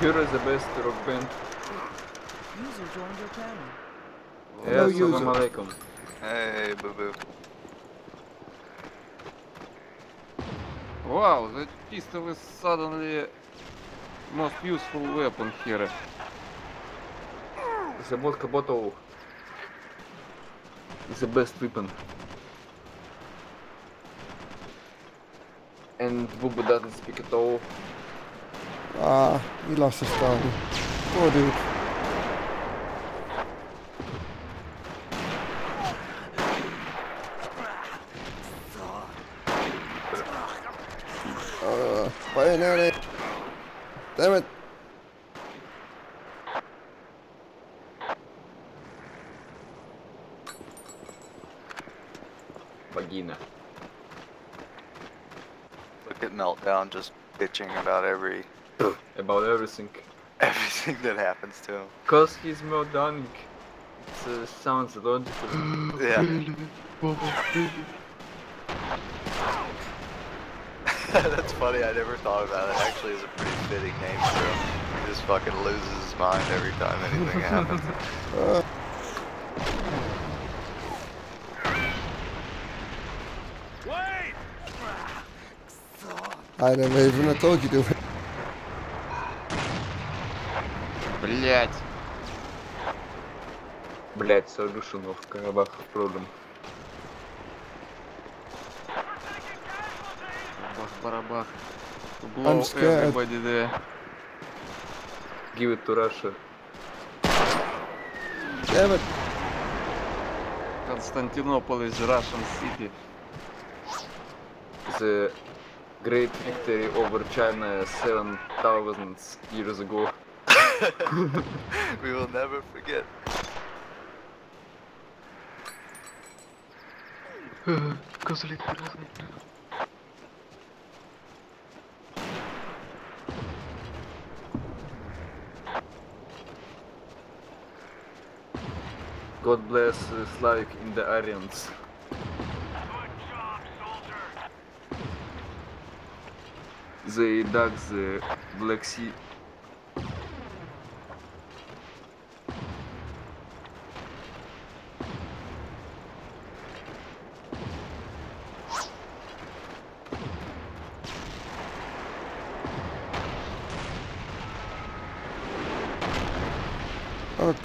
Rainbow, how could you? Cure is the best rock band. User joined your channel. Hello, Yes, user. Assalamu alaikum. Hey, boo boo. Wow, the pistol is suddenly most useful weapon here. The vodka bottle is the best weapon. And Bubu doesn't speak at all. Ah, he lost his story. Poor dude. Uh, bayonet. Damn it. Vagina. Look at Meltdown just bitching about every [laughs] About everything. everything that happens to him. Cause he's meltdowning. It uh, sounds logical. [gasps] Yeah. [laughs] That's funny, I never thought about it. Actually, it's a pretty fitting name for him. He just fucking loses his mind every time anything happens. [laughs] Uh, I never even told you to. Блять. Блять, solution of Karabakh problem. Бах-барабах. Blow everybody there. Give it to Russia. Damn it. Constantinople is Russian city. The great victory over China 7000 years ago. [laughs] we will never forget. Go sleep, go sleep. God bless uh, Slavic in the Aryans. Job, they dug the Black Sea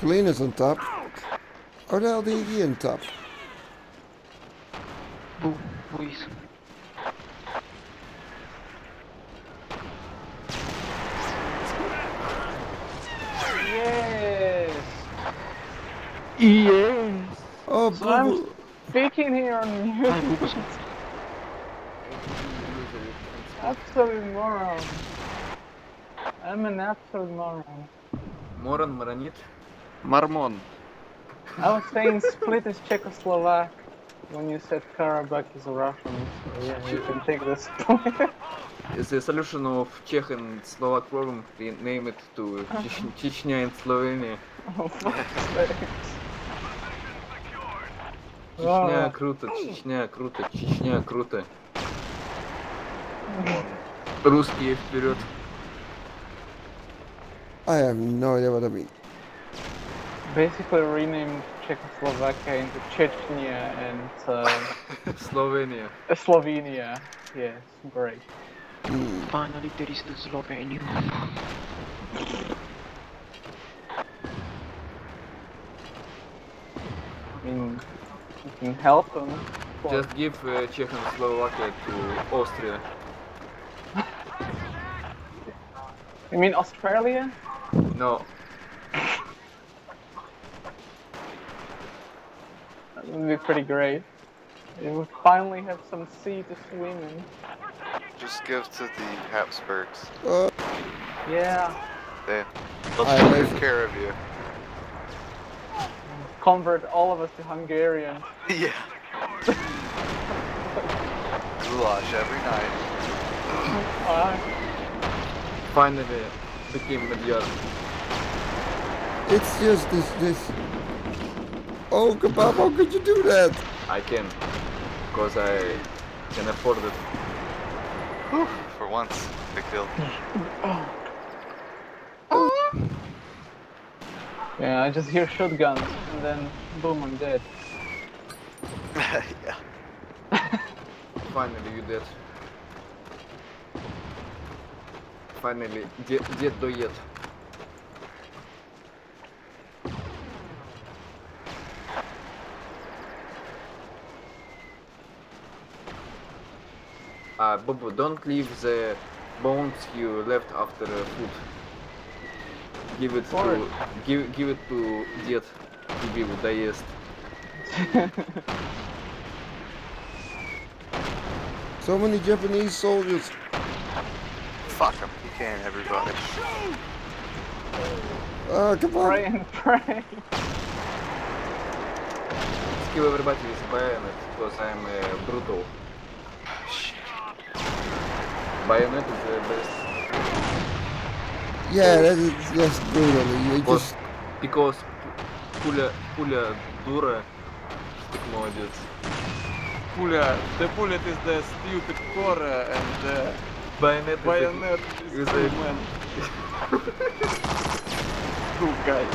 Kalina's on top. Or the hell did he on top? Who, who is? Yes. Yes! Oh, So I'm speaking here on Hi, mute. Bubus. absolute moron. I'm an absolute moron. Moran Maranit. Mormon. I was saying split is Czechoslovak when you said Karabakh is Russian. So yeah, you can take this point. The solution of Czech and Slovak problem, rename it to Chech- Chechnya and Slovenia. oh. Чечня Oh. круто, Чечня круто, Чечня круто. Русские вперед. I have no idea what I mean. Basically renamed Czechoslovakia into Chechnya and uh, [laughs] Slovenia. Slovenia. Yes, great. Finally, there is the Slovenia. I mean, you can help them. Just give uh, Czech and Slovakia to Austria. You mean Australia? No, [laughs] That would be pretty great. We would finally have some sea to swim in. Just give to the Habsburgs. Uh, Yeah, They, they'll take like- care of you. convert all of us to Hungarian. [laughs] yeah. Goulash every night. [laughs] Uh, finally became Magyar. it's just this, this. Oh, Kebab, how could you do that? I can, because I can afford it. Whew, for once, big deal. Yeah, I just hear shotguns, and then boom, I'm dead. [laughs] yeah. [laughs] Finally, you dead. Finally, dead, get do yet. Uh, Bubu, don't leave the bones you left after uh, food. Give it Forward. to give give it to Dad. He will digest. so many Japanese soldiers. Fuck them, you can everybody. Uh, come on. Pray and pray. Kill everybody with bayonet because I'm uh, brutal. Bayonet is the best Yeah, that is just brutally. You Well, just because пуля пуля дура. Так молодец. Pulya, the bullet is the stupid core and the Bayonet, bayonet is is a- man. cool guy.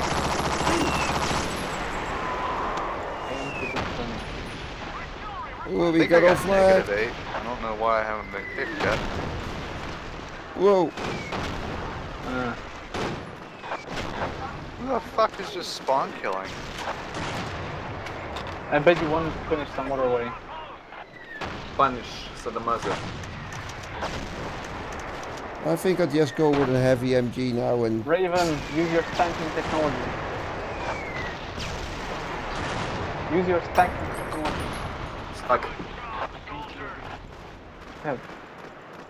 I we think I got our got flag. negative eight. I don't know why I haven't been kicked yet. Whoa. Uh, Who the fuck is just spawn killing? I bet you want to finish some other way. punish Saddamaza. I think I'll just go with a heavy MG now and Raven, use your stanking technology. Use your stanking technology. Stack. Yeah.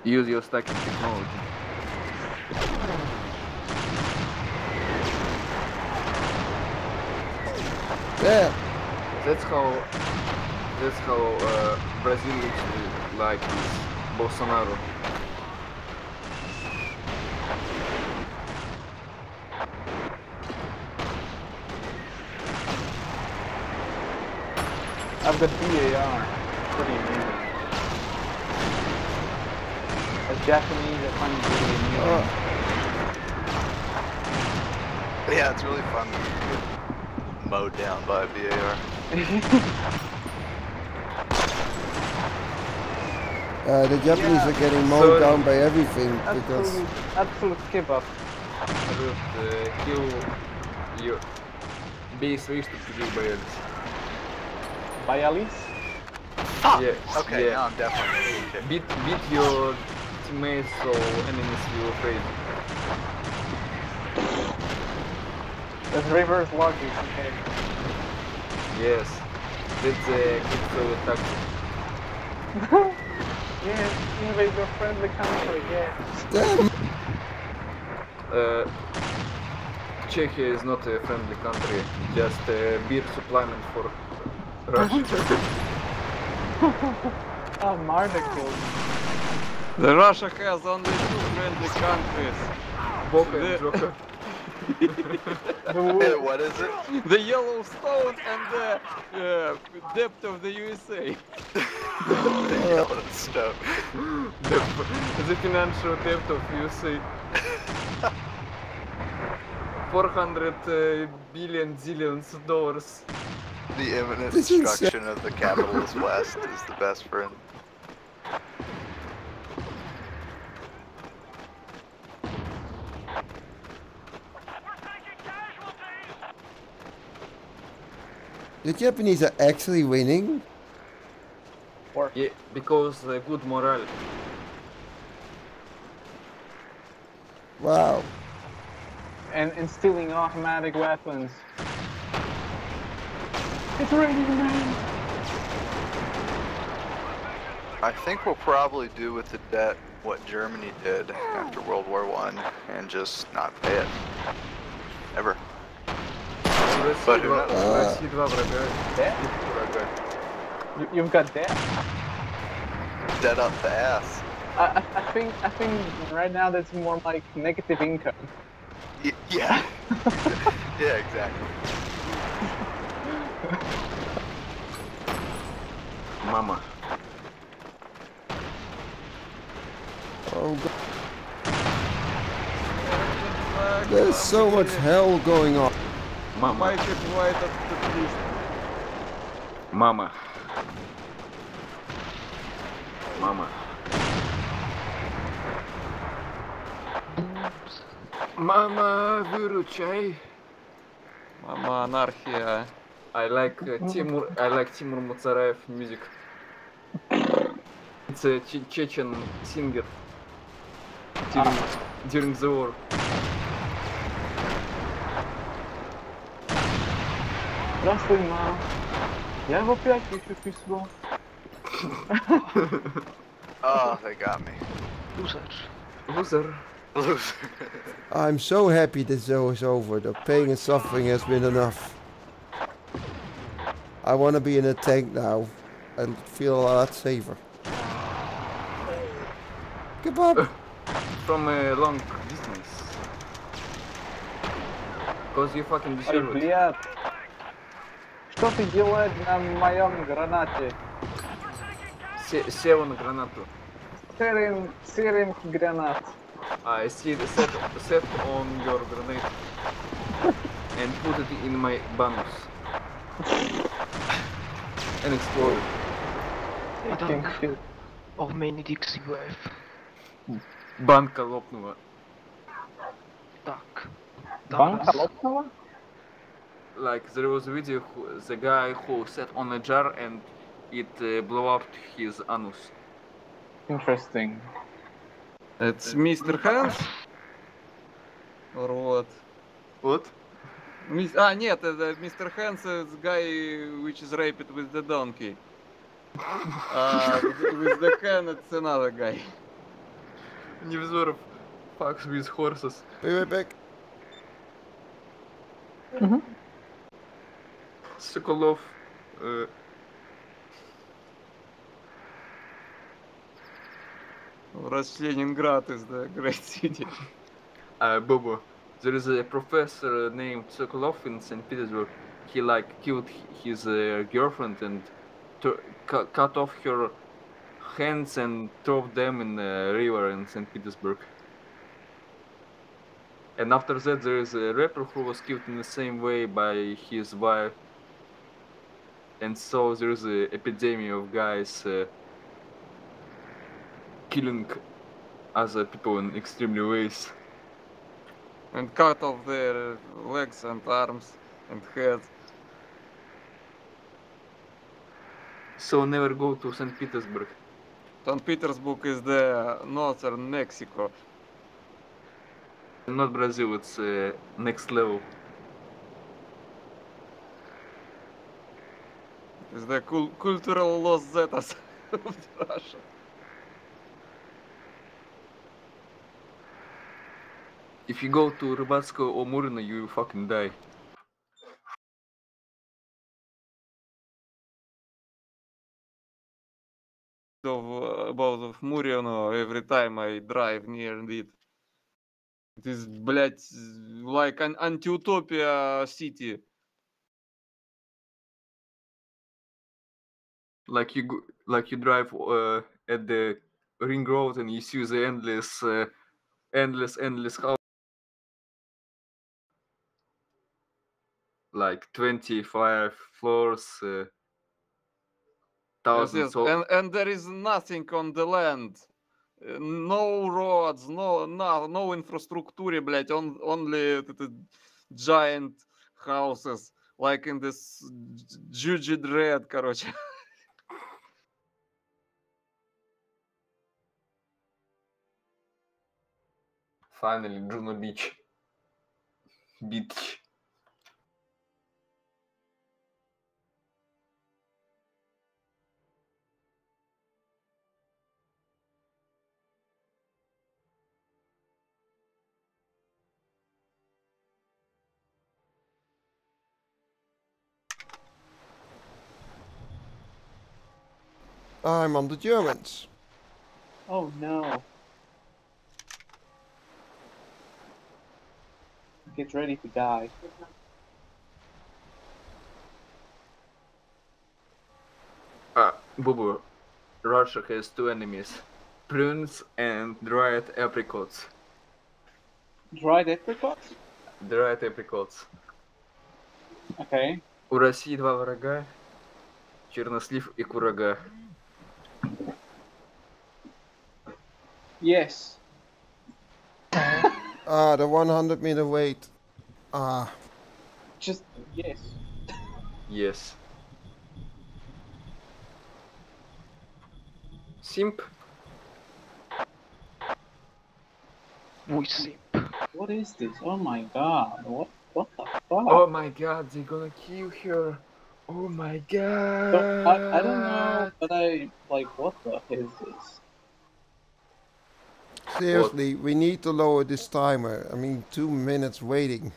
Use your stacking technology. yeah. That's how that's how uh, Brazil looks like with Bolsonaro. I've got BAR. Pretty amazing. As Japanese, I find it really amusing. Yeah, it's really fun when get mowed down by a BAR. [laughs] uh, the Japanese Yeah. are getting mowed So- down by everything because absolute, absolute skip up. Ruth, uh, kill your base wish to kill by Alice. By Alice? Ah, yeah, Okay, yeah. now I'm definitely. Beat beat your teammates so enemies will afraid. That's reverse logic, okay. Yes. That's a good Soviet tactic. Yes, invade your friendly country, yeah. Uh, Czechia is not a friendly country, just a beer supplement for Russia. [laughs] Oh, Marda killed. The Russia has only two friendly countries. Boca The- and Joka. [laughs] The what is it? The Yellowstone and the uh, depth of the USA. the [laughs] Yellowstone. the, the financial debt of USA. 400 uh, billion zillions dollars. The imminent This is destruction of the capitalist West is the best friend. The Japanese are actually winning. Yeah, because uh, good morale. Wow and, stealing automatic weapons. It's raining man. I think we'll probably do with the debt what Germany did after World War One and just not pay it. Ever. But who knows? You've got debt? Debt up the ass. I, I think I think right now that's more like negative income. Y yeah. [laughs] yeah, exactly. Mama. Oh god. There's so much hell going on. Mama. Mama. Mama. Oops. Мама. Мама. Мама, выручай. Мама, анархия. I like uh, Timur. I like Timur Mutsaраев music. It's a Che- Chechen singer. During, during the war. Здравствуй, мам. Я в опять пишу письмо. Oh, they got me. Loser. Loser. Loser. [laughs] I'm so happy this show is over. The pain and suffering has been enough. I want to be in a tank now. I feel a lot safer. Kebab! [laughs] From a long distance. Cause you fucking Ой, deserve it. блядь. Что ты делаешь на моем гранате? Се- сел на гранату. Серым, серым гранат. I see the set, set on your grenade and put it in my bonus. And explode. Hey, Fucking Doug. shit. How many dicks you have? Банка лопнула. Doug. Банка лопнула? Like there was a video, who, the guy who sat on a jar and it uh, blew up his anus. Interesting. It's Mr. Hands? Or what? What? Мис- А, нет, это Mr. Hands is guy which is raped with the donkey. Uh, with the can it's another guy. Невзоров fucks with horses. Be right back. Соколов. Uh, Раз Ленинград is the great city. uh, Bobo. There is a professor named Sokolov in St. Petersburg. He like killed his uh, girlfriend and tur- cu- cut off her hands and threw them in the river in St. Petersburg. And after that, there is a rapper who was killed in the same way by his wife. And so there is a epidemic of guys uh, killing other people in extremely ways. And cut off their legs and arms and heads. So never go to St. Petersburg. St. Petersburg is the northern Mexico. Not Brazil, it's uh, next level. It's the cul- cultural Los Zetas [laughs] of Russia. If you go to Rybatskoye or Murino, you fucking die. Of, uh, about of Murino, every time I drive near it. It is, блядь, like an anti-utopia city. Like you, like you drive uh, at the ring road and you see the endless, uh, endless, endless house. like 25 floors uh, thousands yes, yes. Of... and and there is nothing on the land uh, no roads no no no infrastructure блядь, on, only the, the giant houses like in this Judge Dredd, короче. [laughs] Finally, Juno Beach. Beach. I'm on the Germans. Oh no. Get ready to die. Ah, Bubu. Russia has two enemies. Prunes and dried apricots. Dried apricots? Dried apricots. Okay. У России два врага. Чернослив и Курага. Yes. [laughs] Ah, the 100 meter wait. Ah, Just yes. Yes. Simp. We simp. What is this? Oh my god. What what the fuck? Oh my god, they're gonna kill her. Oh my god. So, I, I don't know, but I like what the hell is this? Seriously, we need to lower this timer. I mean, two minutes waiting.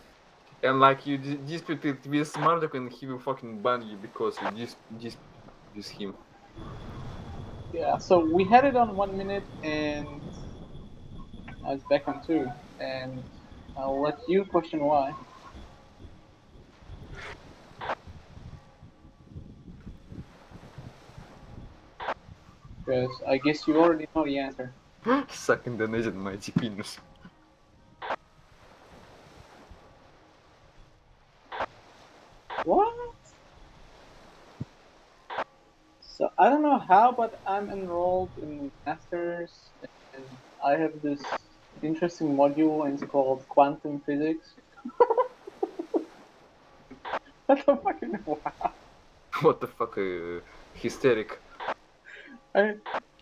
And like you di- disputed with Marduk and he will fucking ban you because you dis- dis- with him. Yeah, so we had it on one minute and now it's back on two. And I'll let you question why. Because I guess you already know the answer. Suck Indonesian mighty penis. What? So I don't know how, but I'm enrolled in masters, and I have this interesting module, and it's called quantum physics. [laughs] what the fucking wow! What the fuck, uh, hysteric. I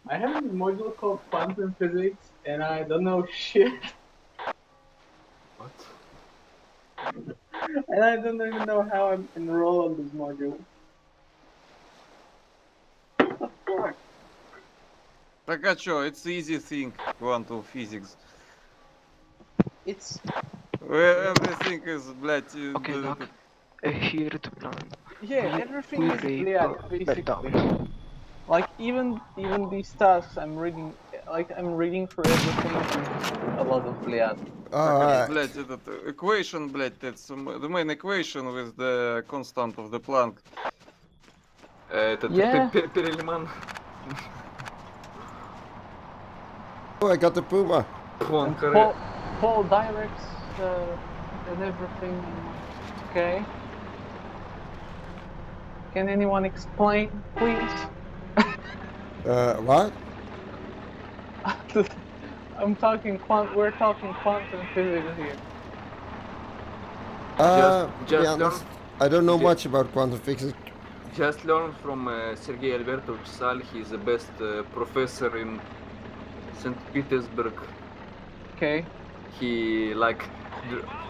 I have a module called quantum physics, and I don't know shit, What? and I don't even know how I'm enrolled on this module. What the fuck? Так а чё, it's easy thing, quantum physics. It's Where Everything is, блядь, э, Okay, д- Doc. Uh, here to plan. yeah, We- everything we is read yeah, our basically. Like even even these tasks, I'm reading like I'm reading for everything a lot of blad. Alright. Блять, equation, blad. that's the main equation with the constant of the Planck. Э, yeah. Oh, I got the Puma. Paul, Paul Dirac's uh, and everything. Okay. Can anyone explain, please? Uh, what? [laughs] I'm talking quant. We're talking quantum physics here. Uh, to be just honest, learn- I don't know ju- much about quantum physics. Just learn from uh, Sergei Albertovich Sal. He's the best uh, professor in St. Petersburg. Okay. He like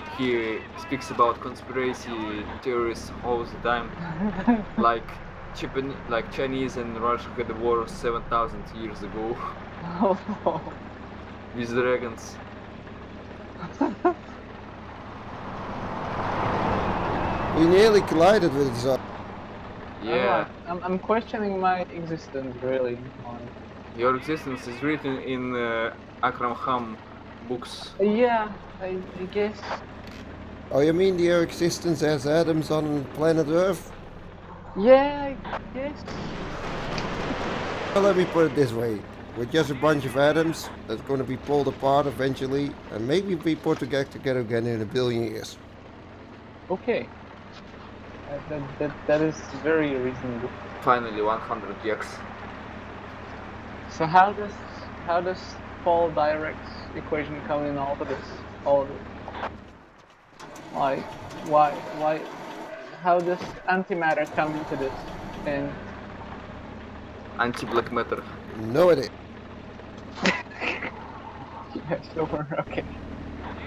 he speaks about conspiracy theories all the time. [laughs] like Japan, like Chinese and Russia had a war 7,000 years ago oh, [laughs] with dragons. We nearly collided with each other. Yeah, I'm, I'm questioning my existence really. your existence is written in uh, Akram Ham books. Yeah, I, I guess. Oh, you mean your existence as atoms on planet Earth? Yeah, I guess. Well, let me put it this way. We're just a bunch of atoms that's going to be pulled apart eventually, and maybe be put toge- together again in a billion years. Okay. Uh, that, that, that is very reasonable. Finally, 100 years. So how does how does Paul Dirac's equation come in all of this? All of it? Like why why how does antimatter come into this? And Anti-black matter. No idea. [laughs] yeah, sure, okay.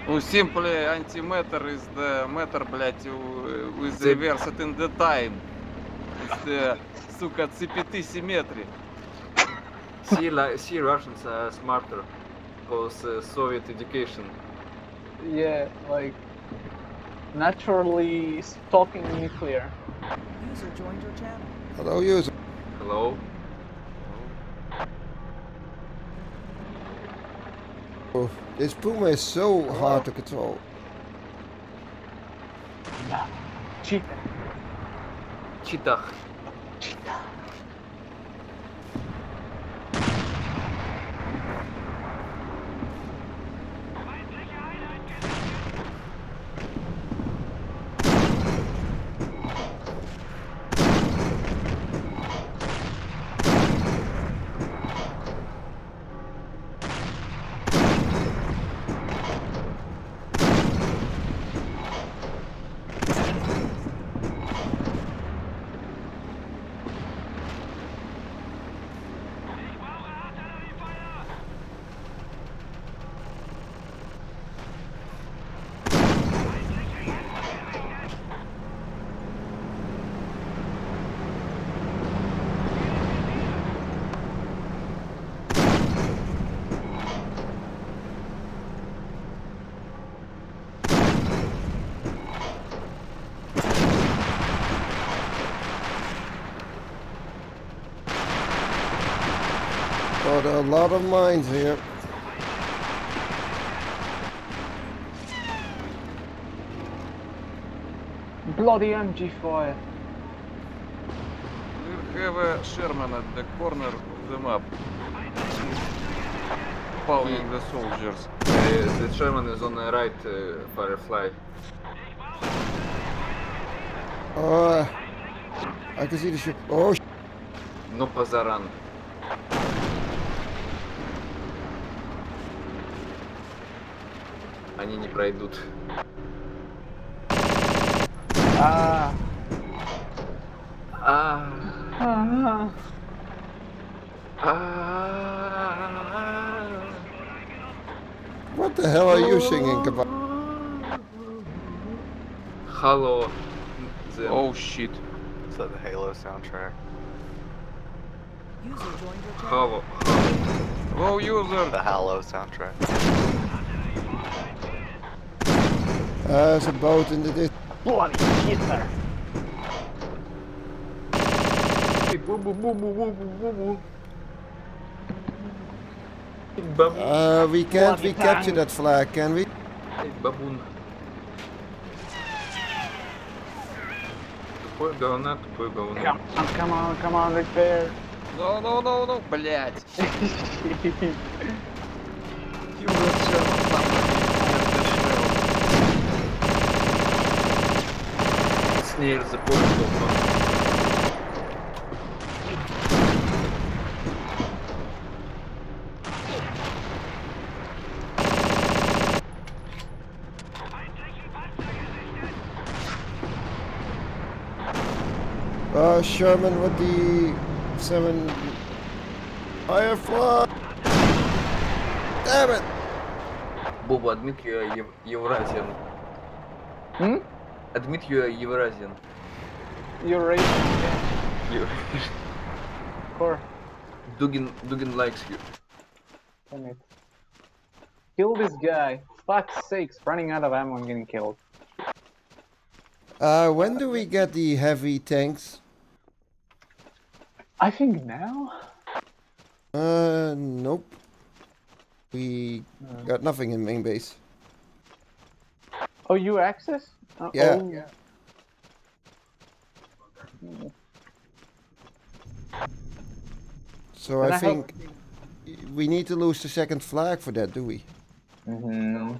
Ну, simply antimatter is the matter, блядь, w- with the The- reversed in the time. It's the, сука, CPT symmetry. see, like, see, Russians are smarter because uh, Soviet education. Yeah, like naturally stalking nuclear. User joined your channel. Hello, user. Hello. Oh, This Puma is so hard to control. Cheetah. Cheetah. Got a lot of mines here. Bloody MG fire. We have a Sherman at the corner of the map. Pounding the soldiers. Uh, the Sherman is on the right, uh, Firefly. Oh, I can see the ship. Oh, sh- Ну, Они не пройдут. Ah. А, ah. а, what the hell are you singing about? Hello. them. Oh shit. Is that the Halo soundtrack? User joined your channel. Hello. Low user. The Halo soundtrack. Uh, there's a boat in the distance. Bloody Hitler. Бу бу бу бу бу бу бу бу. Бабун. Uh, we can't Bloody recapture tank. that flag, can we? Бабун. Тупое говна, тупое говно. Come on, come on, come on, repair. No, no, no, no, [laughs] блять. Снейр запомнил. Uh, Sherman with the seven fire flag. Damn it! Боба, admit you are Ev- Eurasian. Hmm? Admit you are Eurasian. You're right. You- [laughs] Core. Dugin, Dugin likes you. Damn it. Kill this guy. Fuck's sakes, running out of ammo and getting killed. Uh, when do we get the heavy tanks? I think now? Uh, nope. We Uh. got nothing in main base. Oh, you access? Uh, Yeah. oh. So I I hope- think we need to lose the second flag for that, do we? hmm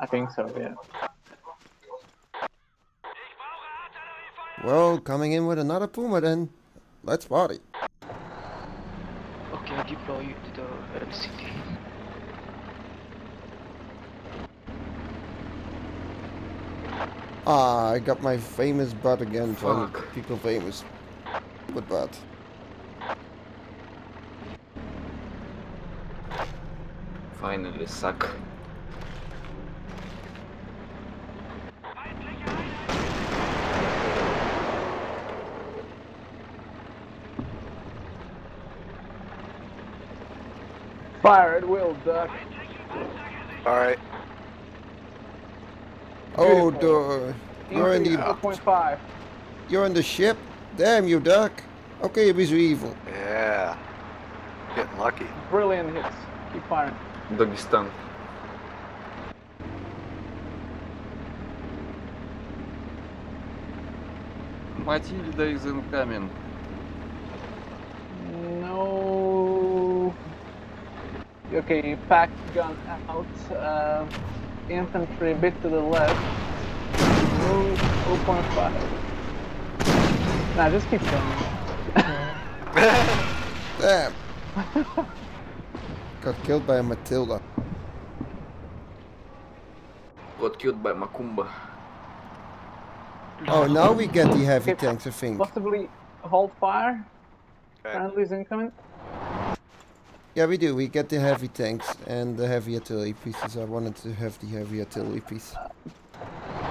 I think so, yeah. Well, coming in with another Puma then. Let's party. Okay, deploy to the uh, city. Ah, I got my famous butt again. Trying to Fuck. people famous. But butt. Finally, suck. Fire at will, Duck. Alright. Oh, the, you're in the... 4.5. You're in the ship? Damn you, duck! Okay, it was evil. Yeah. Getting lucky. Brilliant hits. Keep firing. Dagestan. Matilda is incoming. No. Okay, pack gun out. Uh infantry a bit to the left. Oh, oh Move 0.5. Nah, just keep going. [laughs] Damn. [laughs] Got killed by a Matilda. Got killed by Makumba. Oh, now we get the heavy Okay, tanks, I think. Possibly hold fire. Okay. Friendlies incoming. Yeah, we do. We get the heavy tanks and the heavy artillery pieces. I wanted to have the heavy artillery piece.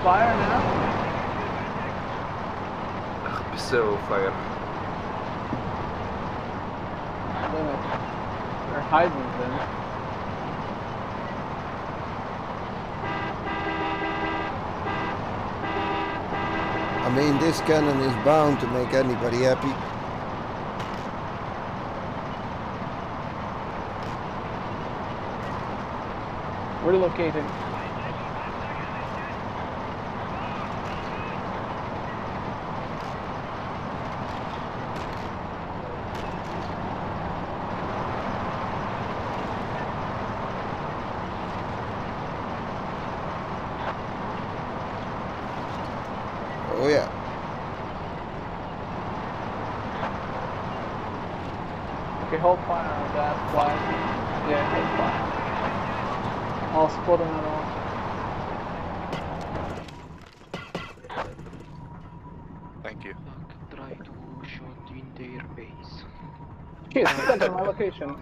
Fire now. Ах, Pesero fire. Damn it. They're hiding then. I mean, this cannon is bound to make anybody happy. Relocating. Oh yeah. Okay, hold fire on that flag. Yeah, hold fire. I'll spot another one. Thank you. Fuck, try to shoot in their base. Shit, I my location.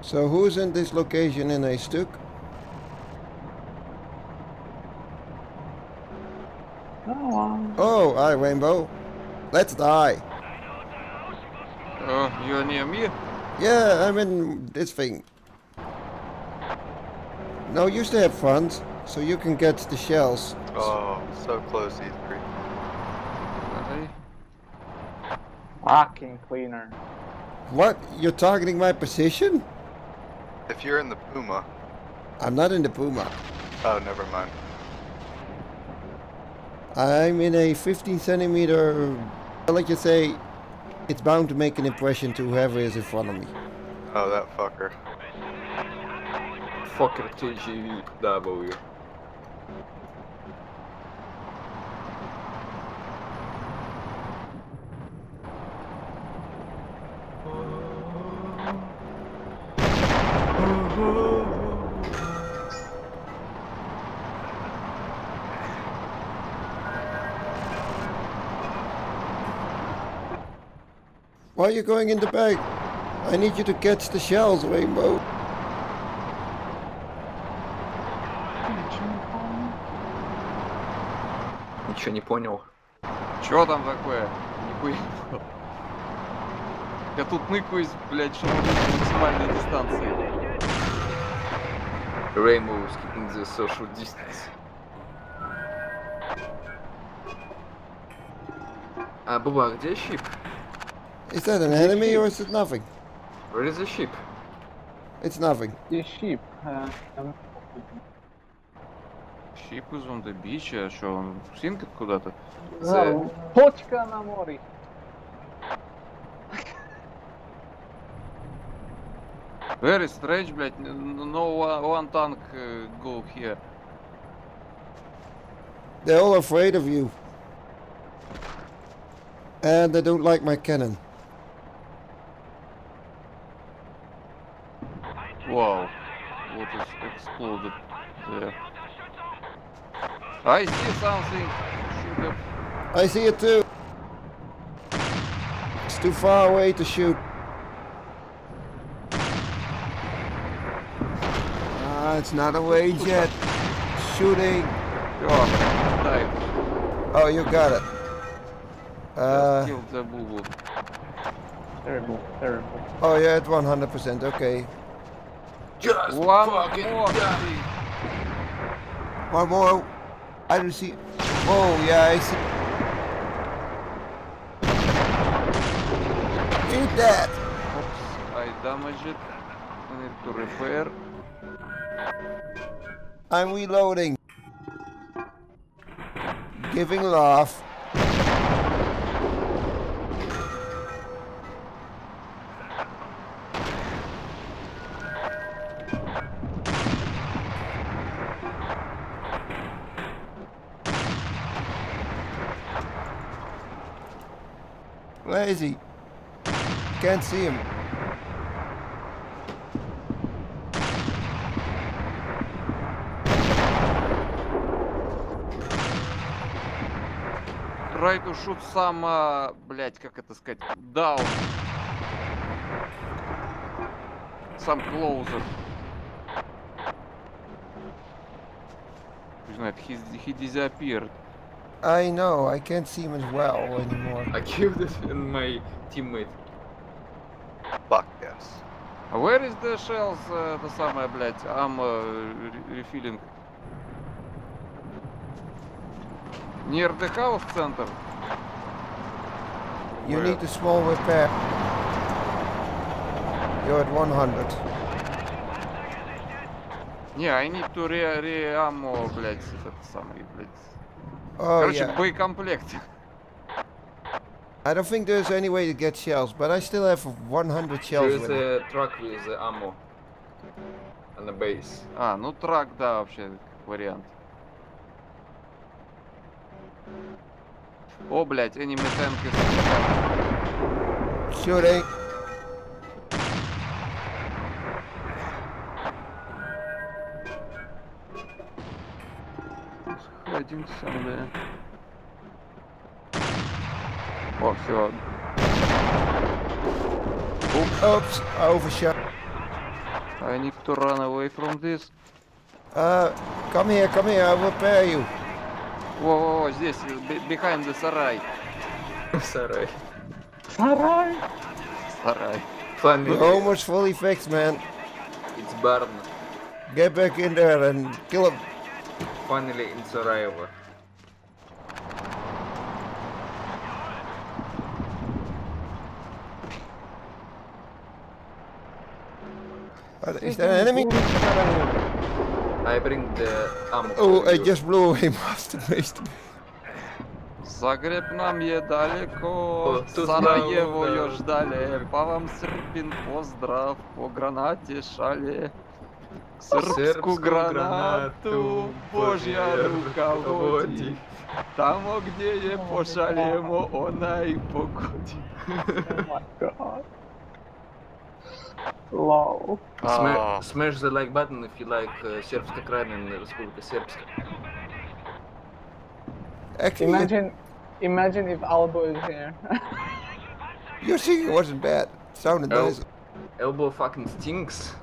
So who's in this location in a stuk? Oh, um, Oh, hi Rainbow. Let's die. Uh, you're near me? Yeah, I'm in this thing. No, you to have funds, so you can get the shells. Oh, so close, E E3. Okay. fucking cleaner. What? You're targeting my position? If you're in the Puma, I'm not in the Puma. oh, never mind. I'm in a 15 centimeter. Like you say, it's bound to make an impression to whoever is in front of me. Oh, that fucker. Fucker TGW. Why are you going in the back? I need you to catch the shells, Rainbow. Ничего не понял. Чё там такое? Нихуя. Я тут ныкаюсь, блядь, чтобы быть на максимальной дистанции. Rainbow is keeping the social distance. А, Буба, где щип? Is that an enemy or is it nothing? Where is the ship? It's nothing. The sheep. Uh, um, Щип из on the beach, а что, он синкает куда-то? да, Почка на море. Very strange, блядь, n- no one, one tank uh, go here. They're all afraid of you. And they don't like my cannon. Wow, what is exploded there? I see something. I see it too. It's too far away to shoot. Ah, it's not away yet. Shooting. Oh, you got it. Uh, the. Terrible, terrible. Oh yeah, it's 100%, okay. Just One fucking more die. One more. I don't see. Oh, yeah, I see. Eat that. Oops, I damaged it. I need to repair. I'm reloading. Giving laugh. He? Can't see him. Try to shoot some, uh, блять, как это сказать, down. Some closer. Знаю, he, he disappeared. I know, I can't see him as well anymore. I killed it and my teammate. Fuck yes. А Where is the shells, uh, это самое, блять, I'm uh, re- refilling? Near the house center? You Where? need a small repair. You're at 100. Не, I need to re, re ammo, блядь, этот самый, блядь. Oh Короче, yeah. боекомплект. I don't think there's any way to get shells, but I still have 100 There shells. is with me. a truck with uh, ammo on the base. А, ну трак, да, вообще, как вариант. О, блядь, enemy tank is Shooting. Сходимся, да. О, все. Oops, I overshot. I need to run away from this. Uh, come here, come here, I'll repair you. Во-во-во, здесь, be- behind the сарай. [laughs] Сарай. Сарай! Сарай. Finally, We're almost fully fixed, man. it's burned. Get back in there and kill him. finally in Sarajevo. Is there an enemy? I bring the ammo. Oh, I just blew him off the waste. Zagreb nam je daleko, Sarajevo još dalje, pa vam Srbin pozdrav, po granati šalje. Сербскую гранату, гранату Божья Божья руководит. руководит. Там где je pošaljemo, ona i pogodi. Oh my god. Lol. Sma- smash the like button if you like uh, Serbska Krajina and Republika Srpska. Actually, it- Imagine, imagine if Albo is here. [laughs] your singing wasn't bad. Sounded Oh. nice. Elbow fucking stinks.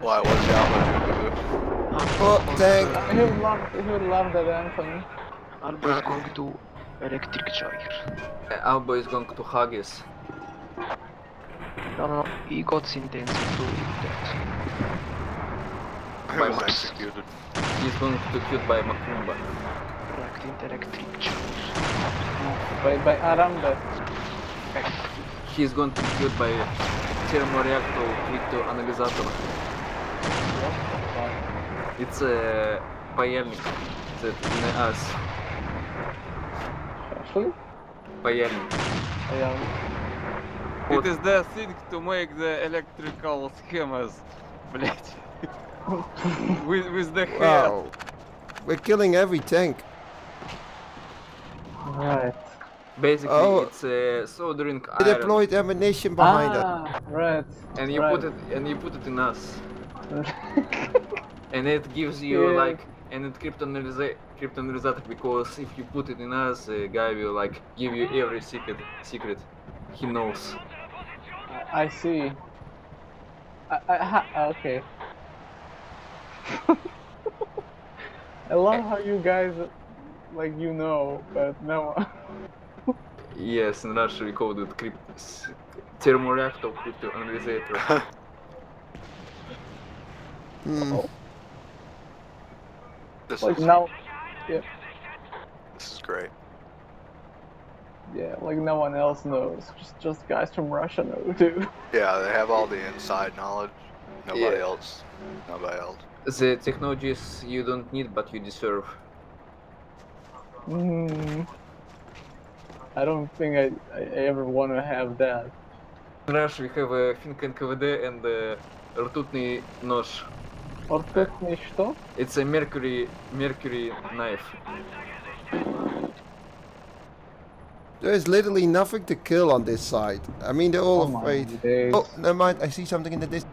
Why? What did Alba do? Oh, tank. he would love, he would love that anthem. Albo is going to electric chair. Uh, Elbow is going to Haggis. No, no, no, he got intensive to that. He was executed. He's going to be killed by Makumba. Correct, in electric chair. By, by Arambe. He's going to be killed by термореактор криптоанализатор. It's a паяльник that in us. Actually, Паяльник. yeah. It is the thing to make the electrical schemas, блять. [laughs] with, with the hair. Wow. We're killing every tank. Right. Basically, Oh. it's a soldering We iron, deployed ammunition behind it. ah, right. and you right. put it and you put it in us, [laughs] and it gives you Yeah. like and it cryptoanalyza- cryptoanalyzator because if you put it in us, the guy will like give you every secret. Secret, he knows. I see. I, I ha ah, okay. [laughs] I love how you guys, like you know, but no. Yes, in Russia we call it crypt s- thermoreactor cryptoanalyzator. [laughs] Mm. This like is now, yeah. This is great. Yeah, like no one else knows. Just just guys from Russia know [laughs] too. Yeah, they have all the inside knowledge. Nobody yeah. else. Nobody else. The technologies you don't need, but you deserve. Hmm. I don't think I, I ever want to have that. In Russia, we have э, a Fink NKVD and a Rtutny Nosh. нож. Ртутный что? It's a mercury mercury knife. There's literally nothing to kill on this side. I mean, they're all Oh my afraid. days. Oh, never mind. I see something in the distance.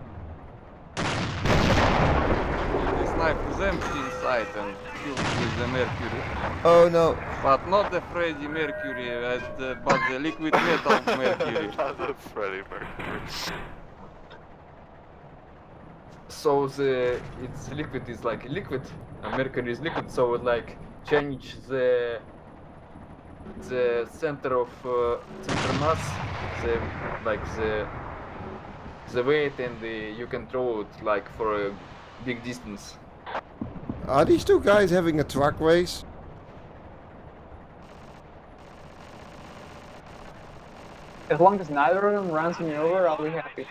This knife is empty inside and filled with the mercury. Oh no. But not the Freddie Mercury, uh, the, but the liquid metal mercury. [laughs] Not the Freddie Mercury. so the it's liquid is like liquid and mercury is liquid so it like change the the center of uh, center mass the like the the weight and the, you can throw it like for a big distance. Are these two guys having a truck race? As long as neither of them runs me over i'll be happy.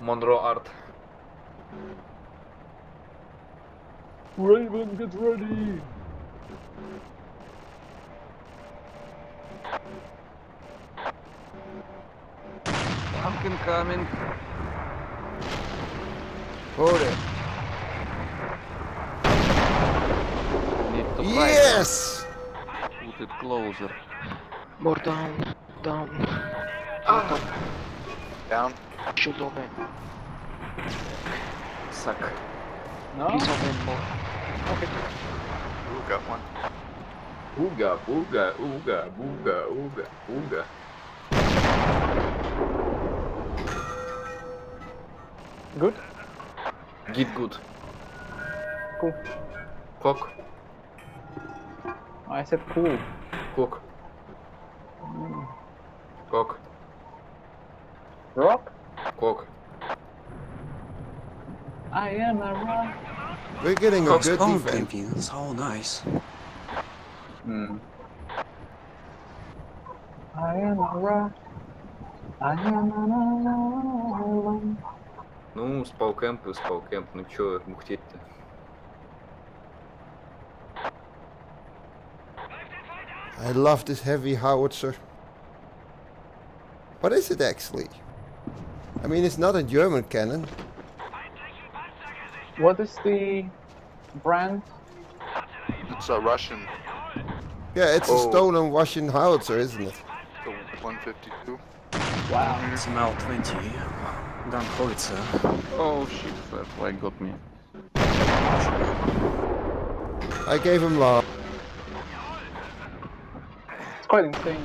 Monroe Art. Raven, get ready! Tank incoming. Hold it. Need to Yes! put it closer. More down, down. Ah. Down. Shoot open. Suck. No? Please open more. Ooh, got one. Ooga, ooga, ooga, ooga, ooga, ooga. Good? Git good. Cool. Cock, I said cool. cock, cock, mm. Rock? cock. I am a rock. We're getting a Cox good Oh, defense. thank you. That's all nice. Hmm. I am a rock. I am an island. Ну, спалкэмп и спалкэмп, ну чё бухтеть-то? I love this heavy howitzer. What is it actually? I mean, it's not a German cannon. What is the brand? It's a Russian. Yeah, it's a Oh. stolen Russian howitzer, isn't it? The 152. Wow. It's an ML-20 gun howitzer. Oh shit, that flag got me. I gave him love. It's quite insane.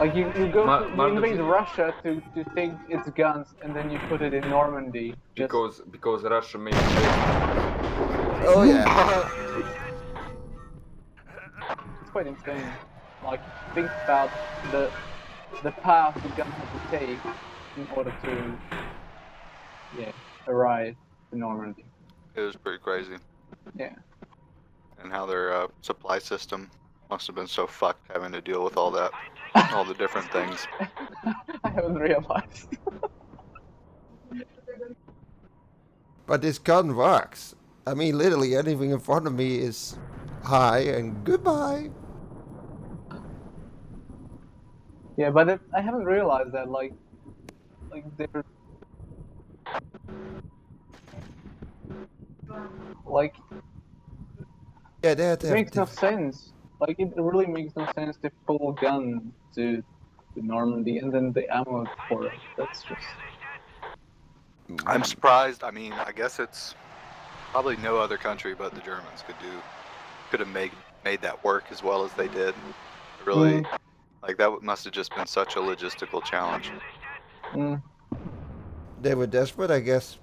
Like you, you go Ma- to, you invade you- Russia to, to take its guns and then you put it in Normandy. Just, Because, because Russia made it. Oh yeah. it's quite insane. Like think about the the path the gun had to take in order to yeah arrive to Normandy. It was pretty crazy. Yeah. And how their uh, supply system must have been so fucked having to deal with all that, all the different things. [laughs] I haven't realized. But this gun works. I mean, literally anything in front of me is hi and goodbye. yeah, but it, I haven't realized that like like there like Yeah, they had to It have makes no sense. Like it really makes no sense to pull a gun to to Normandy and then the ammo for it. That's just I'm surprised. I mean, I guess it's probably no other country but the Germans could do, could have made made that work as well as they did. Really, like that must have just been such a logistical challenge. mm, They were desperate, I guess.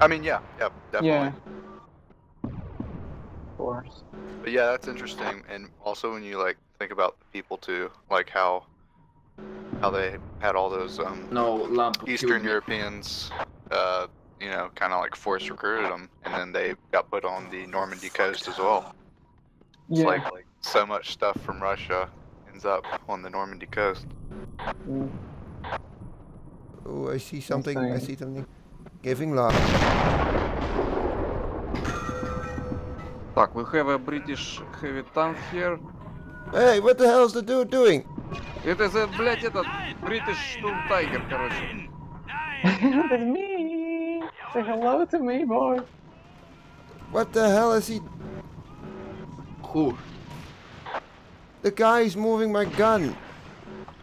I mean, yeah, yeah, definitely. yeah. Of course. But yeah, that's interesting. And also when you like think about the people too, like how how they had all those um, No, lamp killed Eastern me. Europeans, uh, you know, kind of like force recruited them, and then they got put on the Normandy coast as well. It's Yeah. like, like so much stuff from Russia ends up on the Normandy coast. mm, Oh, I see something. I Insane. see something. Giving love. Так, we have a British heavy tank here. Hey, what the hell is the dude doing? Это, за, блядь, этот British Storm Tiger, короче. [laughs] That's me. Say hello to me, boy. What the hell is he? Who? The guy is moving my gun.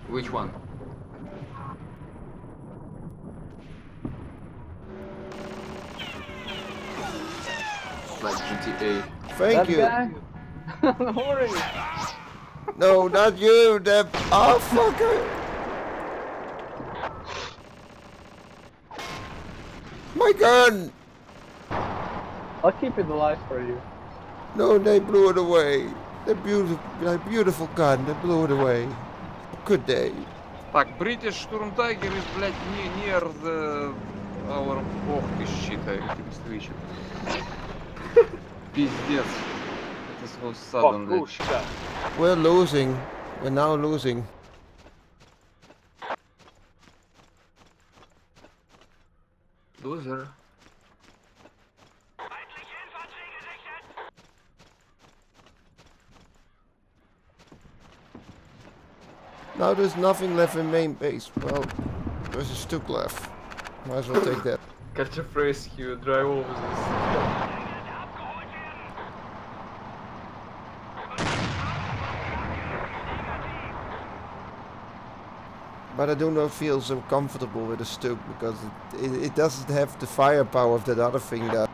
Which one? Like GTA. Thank that you. guy. [laughs] Don't worry. No, not you. That oh fucker. My gun. I'll keep it alive for you. No, they blew it away. The beautiful, the beautiful gun. They blew it away. Good day. Так, British Storm Tiger is, блядь, не, near the... Our... Ох ты, щита, свечет. [laughs] Пиздец. so suddenly. We're losing. We're now losing. Loser. Now there's nothing left in main base. Well, there's a StuG left. Might as well take that. Catch a phrase, you drive over this. but I do not feel so comfortable with the Stoop because it, it, it doesn't have the firepower of that other thing that.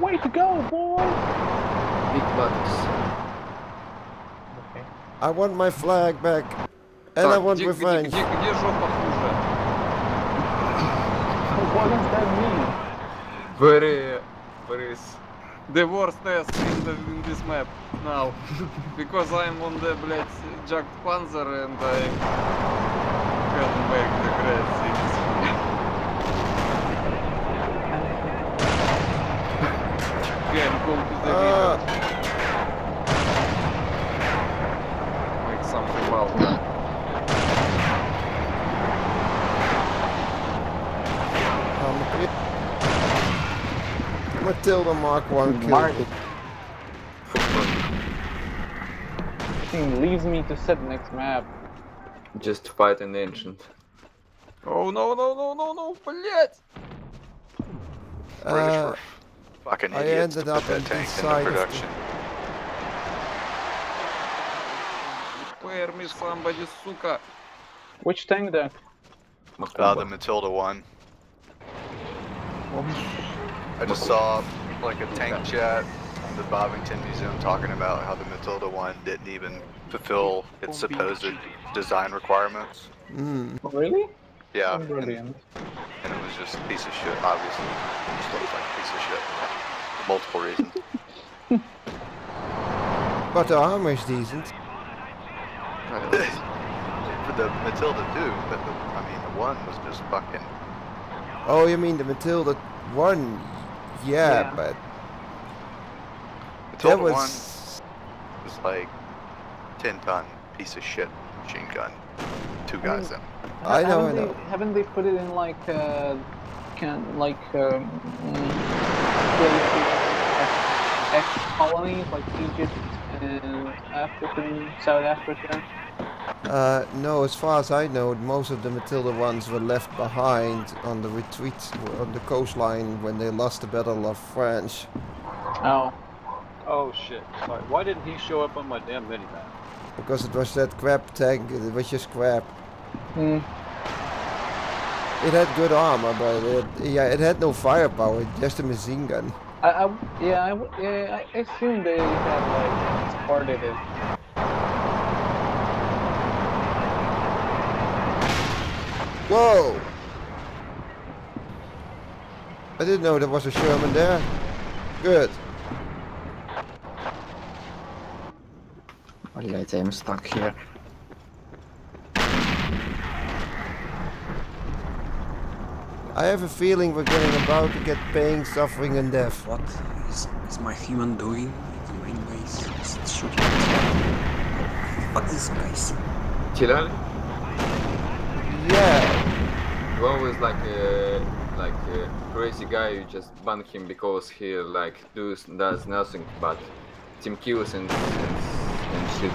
Way to go, boy! Big buttons. Okay. I want my flag back, and I want revenge. what does that mean? Where is? Where is? the worst test in, the, in this map now [laughs] because I'm on the blade jacked panzer and I can make the great things. [laughs] Game go to the uh. Make something well. Matilda Mark 1 killed Mark. it. Thing leaves me to set next map. Just fight an ancient. Oh no no no no no, блядь! British Uh, were fucking I idiots to ended put up that on tank this into side of the- production. Spare me somebody, сука! Which tank then? Uh, the Matilda one. I just saw like a tank chat at the Bovington Museum talking about how the Matilda one didn't even fulfill its supposed design requirements. Mm. Oh, really? Yeah, and, and it was just a piece of shit. Obviously, it just looks like a piece of shit. For [laughs] multiple reasons. [laughs] But the armor is decent. For the Matilda 2, but the, I mean the one was just fucking. Oh, you mean the Matilda 1? Yeah, Yeah. but Matilda that was... one was like ten ton piece of shit machine gun. Two guys in. I know, I haven't know. They, haven't they put it in like uh, can like um, ex colonies like Egypt and African, South Africa? Uh, no, as far as I know, most of the Matilda ones were left behind on the retreat on the coastline when they lost the Battle of France. Oh, Oh shit. Sorry. Why didn't he show up on my damn minimap? Because it was that crap tank, it was just crap. hmm. It had good armor, but it, yeah, it had no firepower, just a machine gun. I, I, yeah, I, yeah, I assume they had like discarded it. Whoa! I didn't know there was a Sherman there. Good. Alright, I'm stuck here. I have a feeling we're getting about to get pain, suffering, and death. What is, is my human doing in the main base? Is it shooting? Fuck this guys. Chilali? Yeah, You always like a like a crazy guy. You just ban him because he like does does nothing but team kills and and, and shit.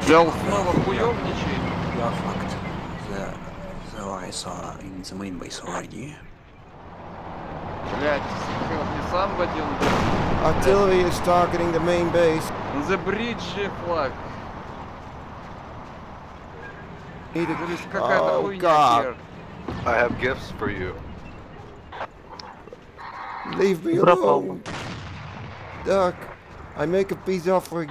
Взял снова хуёвничай. We are fucked. The, the allies are in the main base already. Блядь, help me somebody on the, artillery is targeting the main base. on the bridge flag. Need There a... is какая-то Oh хуйня god, here. I have gifts for you. Leave me alone. duck. I make a peace offering.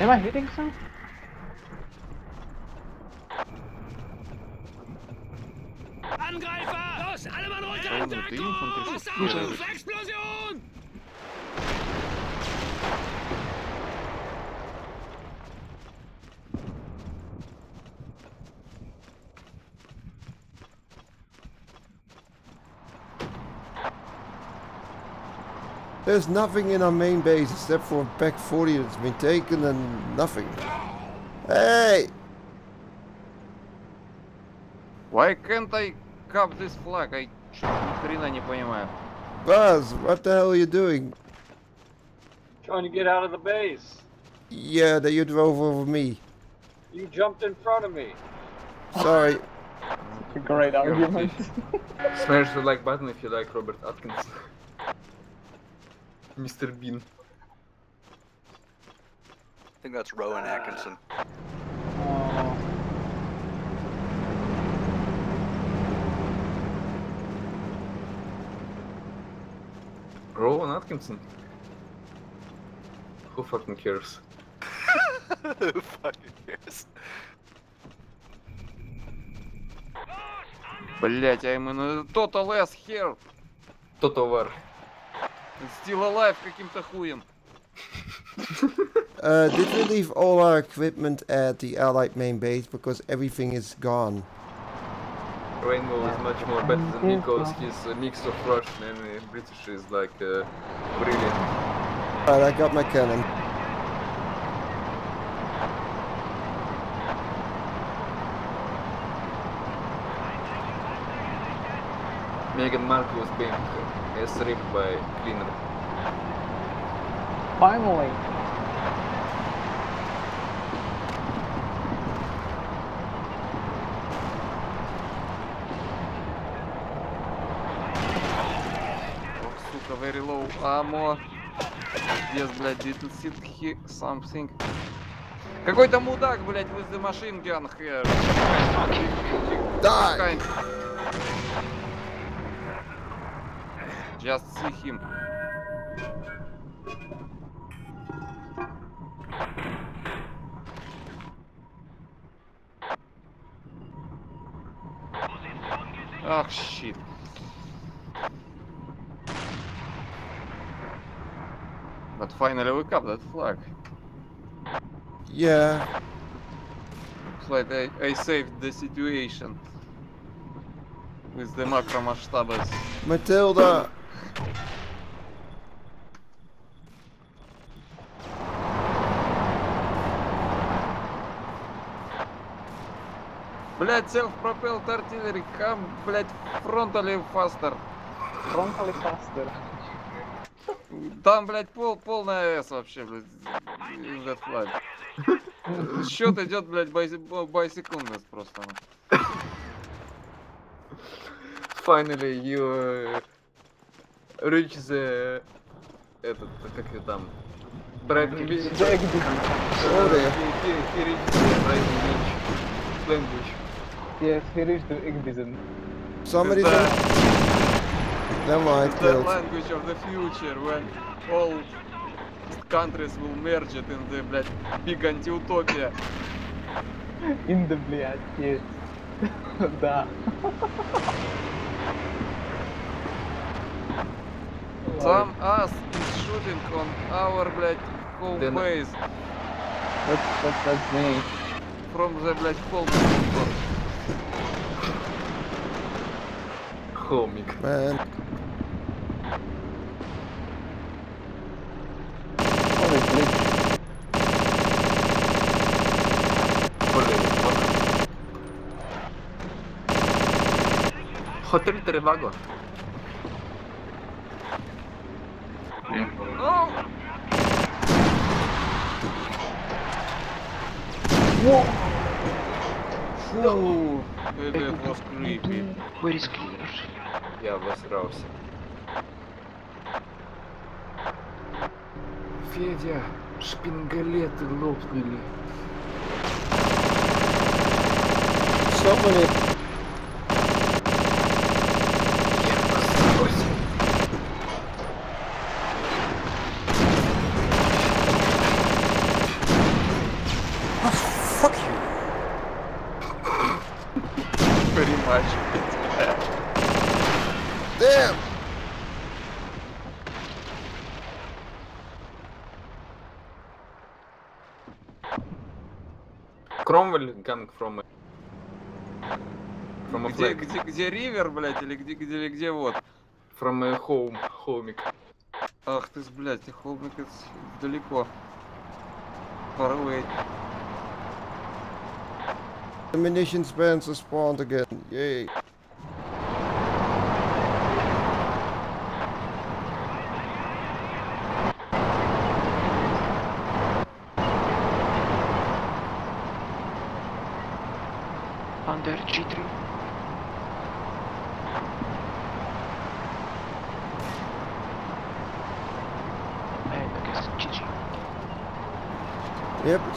Am I hitting some? Angreifer! Los, alle Mann runter! Deckung! Explosion! There's nothing in our main base except for a Pak 40 that's been taken and nothing. Hey! Why can't I cup this flag? I хрена не понимаю. Buzz, what the hell are you doing? Trying to get out of the base. Yeah, that you drove over me. You jumped in front of me. Sorry. Great argument. [laughs] Smash the like button if you like Robert Atkins. Mr. Bean. I think that's Rowan Atkinson. Oh, Rowan Atkinson. Who fucking cares? Who fucking cares? Блять, I'm in a total ass here. Total War. Still alive каким-то хуем. Uh, did we leave all our equipment at the Allied main base because everything is gone? Rainbow is much more better than me because he's a mix of Russian and uh, British is like uh, brilliant. Alright, I got my cannon. Meghan Markle was being uh, ripped by cleaner. finally. Ох, сука, very low ammo. Yes, блядь, did you see he something? Какой-то мудак, блядь, with the machine gun here. Die! Just see him. Ах, shit. But finally we cap that flag. Yeah, Looks like I, I saved the situation. With the macro масштабes. Matilda! блядь, self-propelled artillery, come, блядь, frontally faster. Frontally faster. Там, блядь, пол, полная С вообще, блядь, Red Flag. Счет идет, блядь, байсекундность просто. Ну. Finally, you uh, reach the... Этот, как ее там? Брайт Брайт Language language Yes, he reached the Igbizen. Somebody the, language of the future when all countries will merge it in the, блядь, big anti-utopia. In the блядь, yes. да. Some us is shooting on our, блядь, home Then- base That's, that's, that's me. from the, блядь, home. cômico. É. Roteiro de agora. Where is Cleaver? Я обосрался. Федя, шпингалеты лопнули. so many. Кромвель from a Где, где, где ривер, блядь, или где, где, или где вот? From a home, homik. Ах ты, ж, блядь, холмик это далеко. Far away. The munition spans are spawned again. Yay.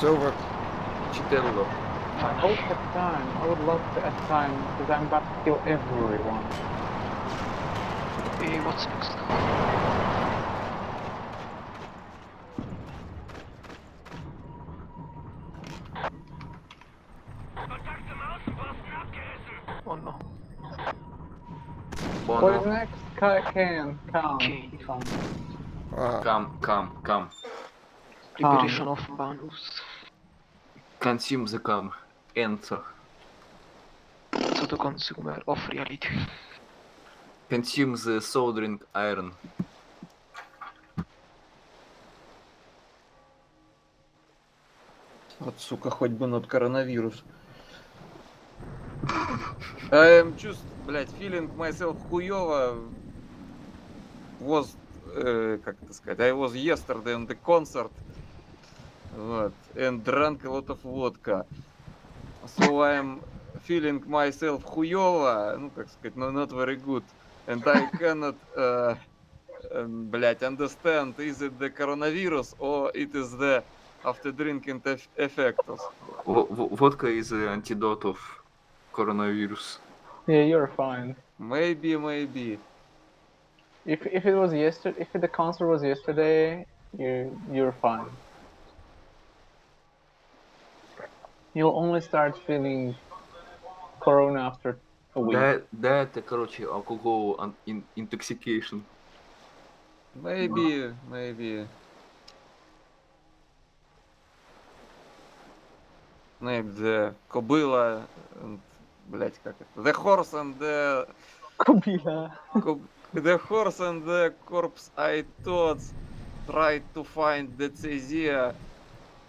it's over. Chitello. I hope at time. I would love to at time because I'm about to kill everyone. Hey, what's next? Oh no. Oh, Bono. Can, come, come. Ah. Come, come, come. Liberation of Bahnhofs. Consume the come. Enter. To the consumer of reality. Consume the soldering iron. Вот, сука, хоть бы нот коронавирус. I am just, блядь, feeling myself хуёво. Was, э, как это сказать, I was yesterday on the concert. Вот. And drank a lot of vodka. So I am feeling myself хуёво. Ну, как сказать, no, not very good. And I cannot, uh, um, блядь, understand, is it the coronavirus or it is the after drinking eff- effects. Во- во- Водка is the antidote of coronavirus. Yeah, you're fine. Maybe, maybe. If if it was yesterday, if the concert was yesterday, you you're fine. You'll only start feeling corona after a week. Да, да, это, короче, алкоголь ан- ин- intoxication. Maybe, maybe. Maybe the кобыла, and, блять, как это? The horse and the... Кобила. коб- The horse and the corpse I thought tried to find the Cezia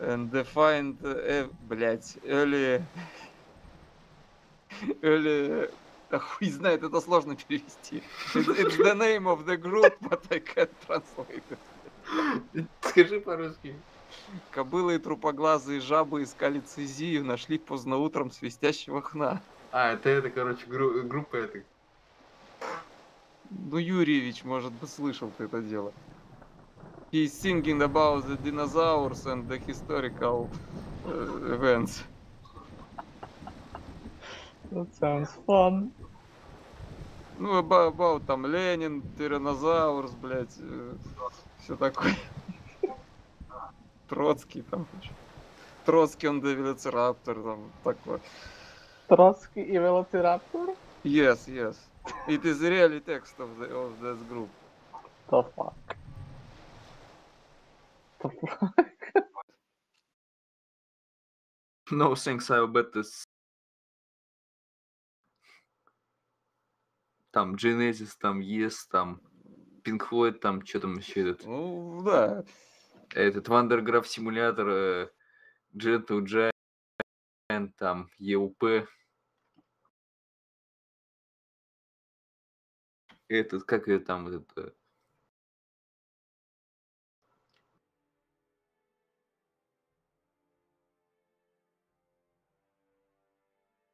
And they find, uh, блять, early... Early... Да хуй знает, это сложно перевести. It's, the name of the group, but I can't translate it. Скажи по-русски. Кобылы и трупоглазые жабы искали цезию, нашли поздно утром свистящего хна. А, это, это, короче, гру- группа это. Ну, Юрьевич, может быть, слышал ты это дело. He's singing about the dinosaurs and the historical uh, events. That sounds fun. Ну, about, about там Ленин, тиранозаврус, блядь, все такое. Троцкий там. Троцкий, он the Velociraptor, там такое. Trotsky и Velociraptor? Yes, yes. It is really text of the of this group. The fuck? The [laughs] fuck? No thanks, I'll bet this. Там Genesis, там Yes, там Pink Floyd, там что там еще этот. Ну, да. Этот Вандерграф симулятор, э, Gentle Giant, там EUP. Этот, как ее там, этот, э,